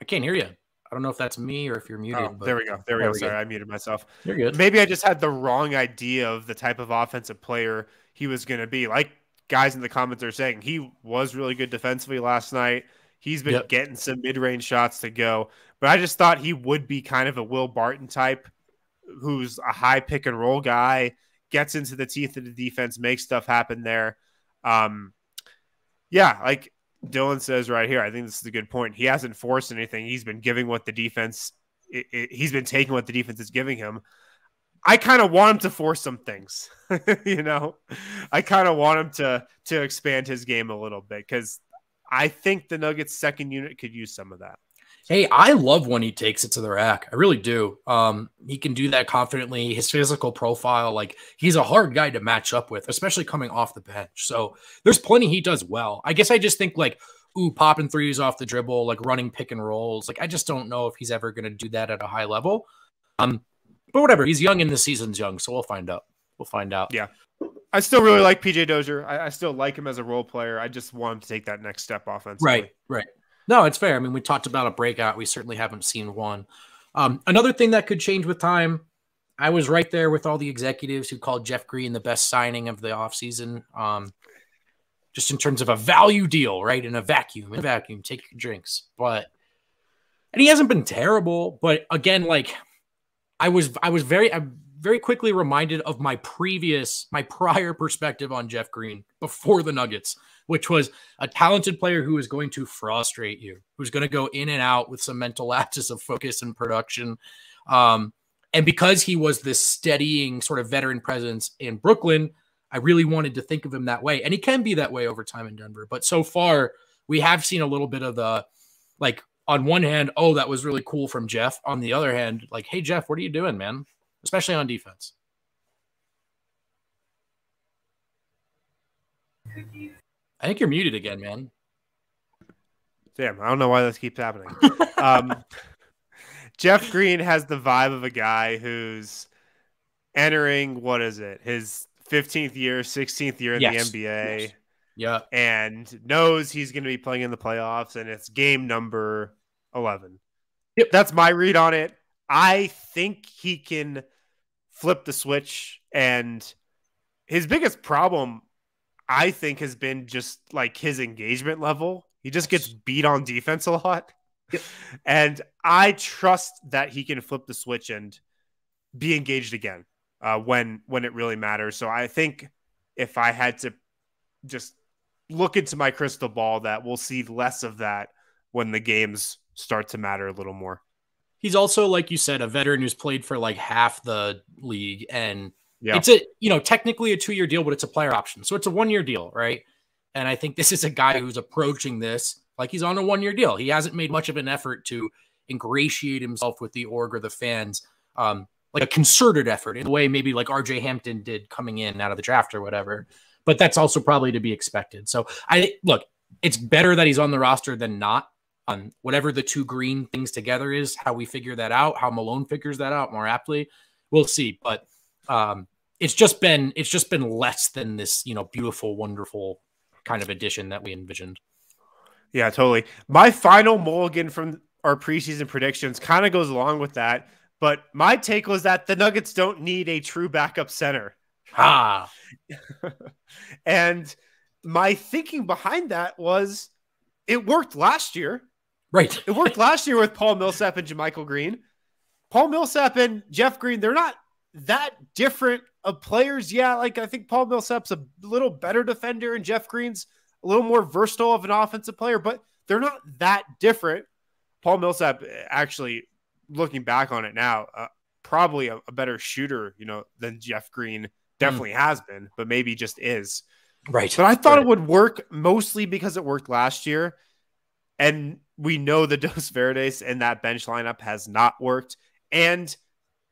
I can't hear you. I don't know if that's me or if you're muted. Oh, there we go. There we go. Sorry, good. I muted myself. You're good. Maybe I just had the wrong idea of the type of offensive player he was going to be. Like guys in the comments are saying, he was really good defensively last night. He's been yep. getting some mid-range shots to go, but I just thought he would be kind of a Will Barton type, who's a high pick and roll guy, gets into the teeth of the defense, makes stuff happen there. Um, yeah, like Dylan says right here, I think this is a good point. He hasn't forced anything. He's been giving what the defense. It, it, he's been taking what the defense is giving him. I kind of want him to force some things, you know. I kind of want him to to expand his game a little bit because I think the Nuggets second unit could use some of that. Hey, I love when he takes it to the rack. I really do. Um, he can do that confidently. His physical profile, like he's a hard guy to match up with, especially coming off the bench. So there's plenty he does well. I guess I just think like, ooh, popping threes off the dribble, like running pick and rolls. Like I just don't know if he's ever going to do that at a high level. Um, but whatever. He's young and the season's young, so we'll find out. We'll find out. Yeah. I still really like PJ Dozier. I, I, still like him as a role player. I just want him to take that next step offensively. Right, right. No, it's fair. I mean, we talked about a breakout. We certainly haven't seen one. Um, another thing that could change with time. I was right there with all the executives who called Jeff Green the best signing of the offseason. Um, just in terms of a value deal, right? In a vacuum, in a vacuum, take your drinks. But and he hasn't been terrible, but again, like I was I was very I very quickly reminded of my previous, my prior perspective on Jeff Green before the Nuggets, which was a talented player who is going to frustrate you, who's going to go in and out with some mental lapses of focus and production. Um, and because he was this steadying sort of veteran presence in Brooklyn, I really wanted to think of him that way. And he can be that way over time in Denver. But so far, we have seen a little bit of the like on one hand, oh, that was really cool from Jeff. On the other hand, like, hey, Jeff, what are you doing, man? Especially on defense. I think you're muted again, man. Damn, I don't know why this keeps happening. um, Jeff Green has the vibe of a guy who's entering what is it? His 15th year, 16th year in yes. the NBA. Yes. Yeah. And knows he's going to be playing in the playoffs and it's game number 11. Yep. That's my read on it. I think he can flip the switch. And his biggest problem, I think, has been just like his engagement level. He just gets beat on defense a lot. Yep. And I trust that he can flip the switch and be engaged again uh, when when it really matters. So I think if I had to just look into my crystal ball, that we'll see less of that when the games start to matter a little more he's also like you said a veteran who's played for like half the league and yeah. it's a you know technically a two-year deal but it's a player option. So it's a one-year deal right? And i think this is a guy who's approaching this like he's on a one-year deal. He hasn't made much of an effort to ingratiate himself with the org or the fans um like a concerted effort in the way maybe like rj hampton did coming in out of the draft or whatever. But that's also probably to be expected. So i look it's better that he's on the roster than not on whatever the two green things together is, how we figure that out, how Malone figures that out more aptly, we'll see. But um, it's just been it's just been less than this, you know, beautiful, wonderful kind of addition that we envisioned. Yeah, totally. My final mulligan from our preseason predictions kind of goes along with that. But my take was that the Nuggets don't need a true backup center. Ah. and my thinking behind that was it worked last year. Right. it worked last year with Paul Millsap and JaMychal Green. Paul Millsap and Jeff Green, they're not that different of players. Yeah, like I think Paul Millsap's a little better defender and Jeff Green's a little more versatile of an offensive player, but they're not that different. Paul Millsap actually looking back on it now, uh, probably a, a, better shooter, you know, than Jeff Green definitely mm. has been, but maybe just is. Right. But I thought right. it would work mostly because it worked last year. And we know the Dos Verdes and that bench lineup has not worked. And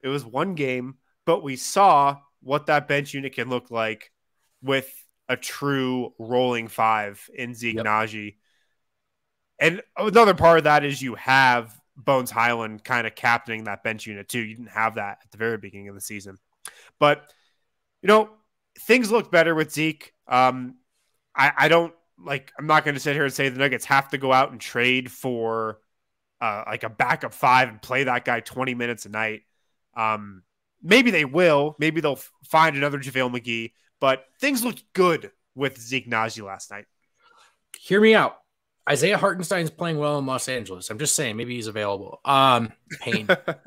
it was one game, but we saw what that bench unit can look like with a true rolling five in Zeke yep. And another part of that is you have Bones Hyland kind of captaining that bench unit too. You didn't have that at the very beginning of the season. But, you know, things look better with Zeke. Um, I, I don't like, I'm not going to sit here and say the Nuggets have to go out and trade for uh, like a backup five and play that guy 20 minutes a night. Um, maybe they will. Maybe they'll find another JaVale McGee, but things looked good with Zeke Nnaji last night. Hear me out. Isaiah Hartenstein's playing well in Los Angeles. I'm just saying, maybe he's available. Um, pain,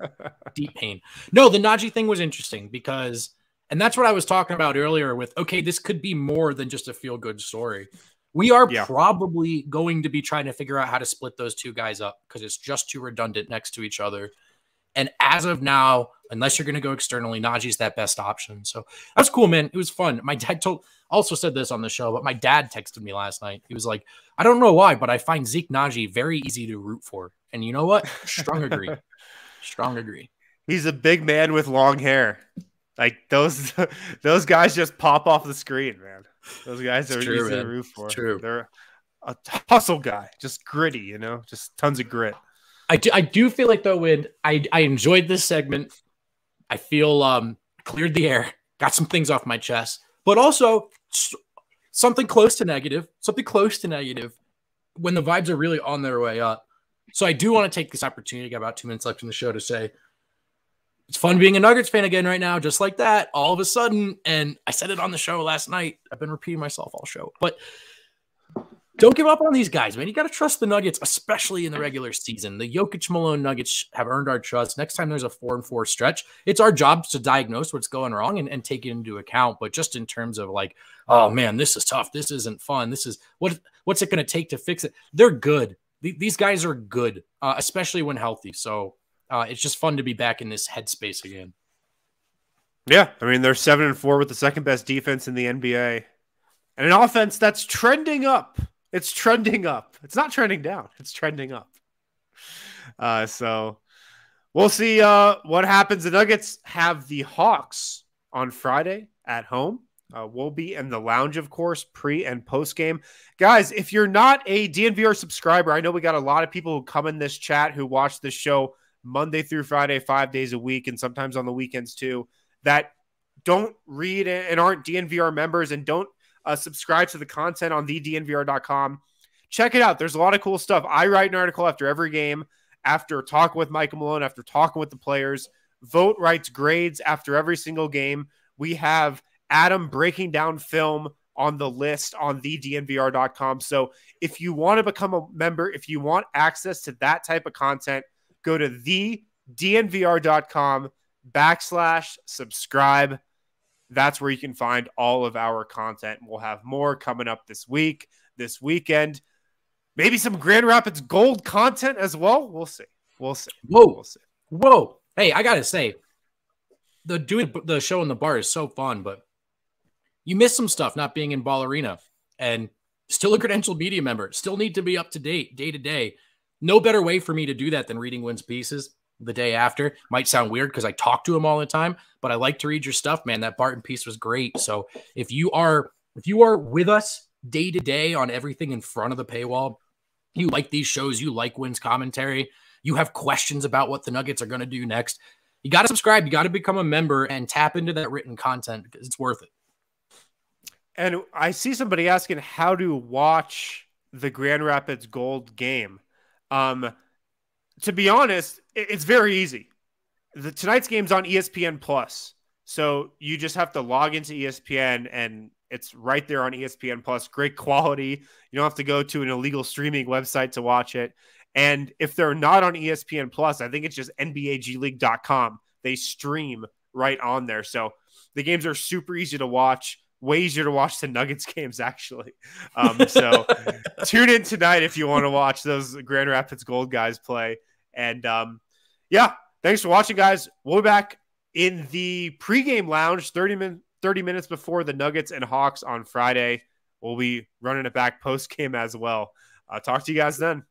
deep pain. No, the Nnaji thing was interesting because, and that's what I was talking about earlier. With okay, this could be more than just a feel good story. We are yeah. probably going to be trying to figure out how to split those two guys up because it's just too redundant next to each other. And as of now, unless you're going to go externally, Nnaji's that best option. So that's cool, man. It was fun. My dad told also said this on the show, but my dad texted me last night. He was like, I don't know why, but I find Zeke Nnaji very easy to root for. And you know what? Strong agree. Strong agree. He's a big man with long hair. Like those those guys just pop off the screen, man. Those guys are true, easy man. to root for. It's true. They're a hustle guy, just gritty, you know, just tons of grit. I do, I do feel like though, when I I enjoyed this segment. I feel um cleared the air, got some things off my chest, but also something close to negative, something close to negative when the vibes are really on their way up. So I do want to take this opportunity, got about two minutes left in the show, to say it's fun being a Nuggets fan again right now, just like that, all of a sudden. And I said it on the show last night. I've been repeating myself all show, but don't give up on these guys, man. You got to trust the Nuggets, especially in the regular season. The Jokic Malone Nuggets have earned our trust. Next time there's a four and four stretch, it's our job to diagnose what's going wrong and, and take it into account. But just in terms of like, oh man, this is tough. This isn't fun. This is what what's it going to take to fix it? They're good. These guys are good, uh, especially when healthy. So uh, it's just fun to be back in this headspace again. Yeah, I mean they're seven and four with the second best defense in the NBA, and an offense that's trending up. It's trending up. It's not trending down. It's trending up. Uh, so we'll see uh, what happens. The Nuggets have the Hawks on Friday at home. Uh, we'll be in the lounge, of course, pre and post game. Guys, if you're not a DNVR subscriber, I know we got a lot of people who come in this chat who watch this show Monday through Friday, five days a week, and sometimes on the weekends too, that don't read and aren't DNVR members and don't uh, subscribe to the content on thednvr.com. Check it out. There's a lot of cool stuff. I write an article after every game, after talking with Michael Malone, after talking with the players. Vogt writes grades after every single game. We have Adam breaking down film on the list on thednvr.com. So if you want to become a member, if you want access to that type of content, go to thednvr.com backslash subscribe. That's where you can find all of our content. We'll have more coming up this week, this weekend. Maybe some Grand Rapids Gold content as well. We'll see. We'll see. Whoa. We'll see. Whoa. Hey, I gotta say, the doing the show in the bar is so fun, but you miss some stuff not being in Ball Arena and still a credentialed media member. Still need to be up to date day to day. No better way for me to do that than reading Wind's pieces the day after. Might sound weird because I talk to him all the time, but I like to read your stuff, man. That Barton piece was great. So if you are if you are with us day to day on everything in front of the paywall, you like these shows, you like Wind's commentary, you have questions about what the Nuggets are going to do next, you got to subscribe, you got to become a member and tap into that written content because it's worth it. And I see somebody asking how to watch the Grand Rapids Gold game. Um, to be honest, it's very easy. The tonight's game's on ESPN Plus. So you just have to log into ESPN and it's right there on ESPN Plus. Great quality. You don't have to go to an illegal streaming website to watch it. And if they're not on ESPN Plus, I think it's just NBAGLeague.com. They stream right on there. So the games are super easy to watch. Way easier to watch the Nuggets games, actually. Um, so tune in tonight if you want to watch those Grand Rapids Gold guys play. And um, yeah, thanks for watching, guys. We'll be back in the pregame lounge 30, min- 30 minutes before the Nuggets and Hawks on Friday. We'll be running it back post game as well. Uh, talk to you guys then.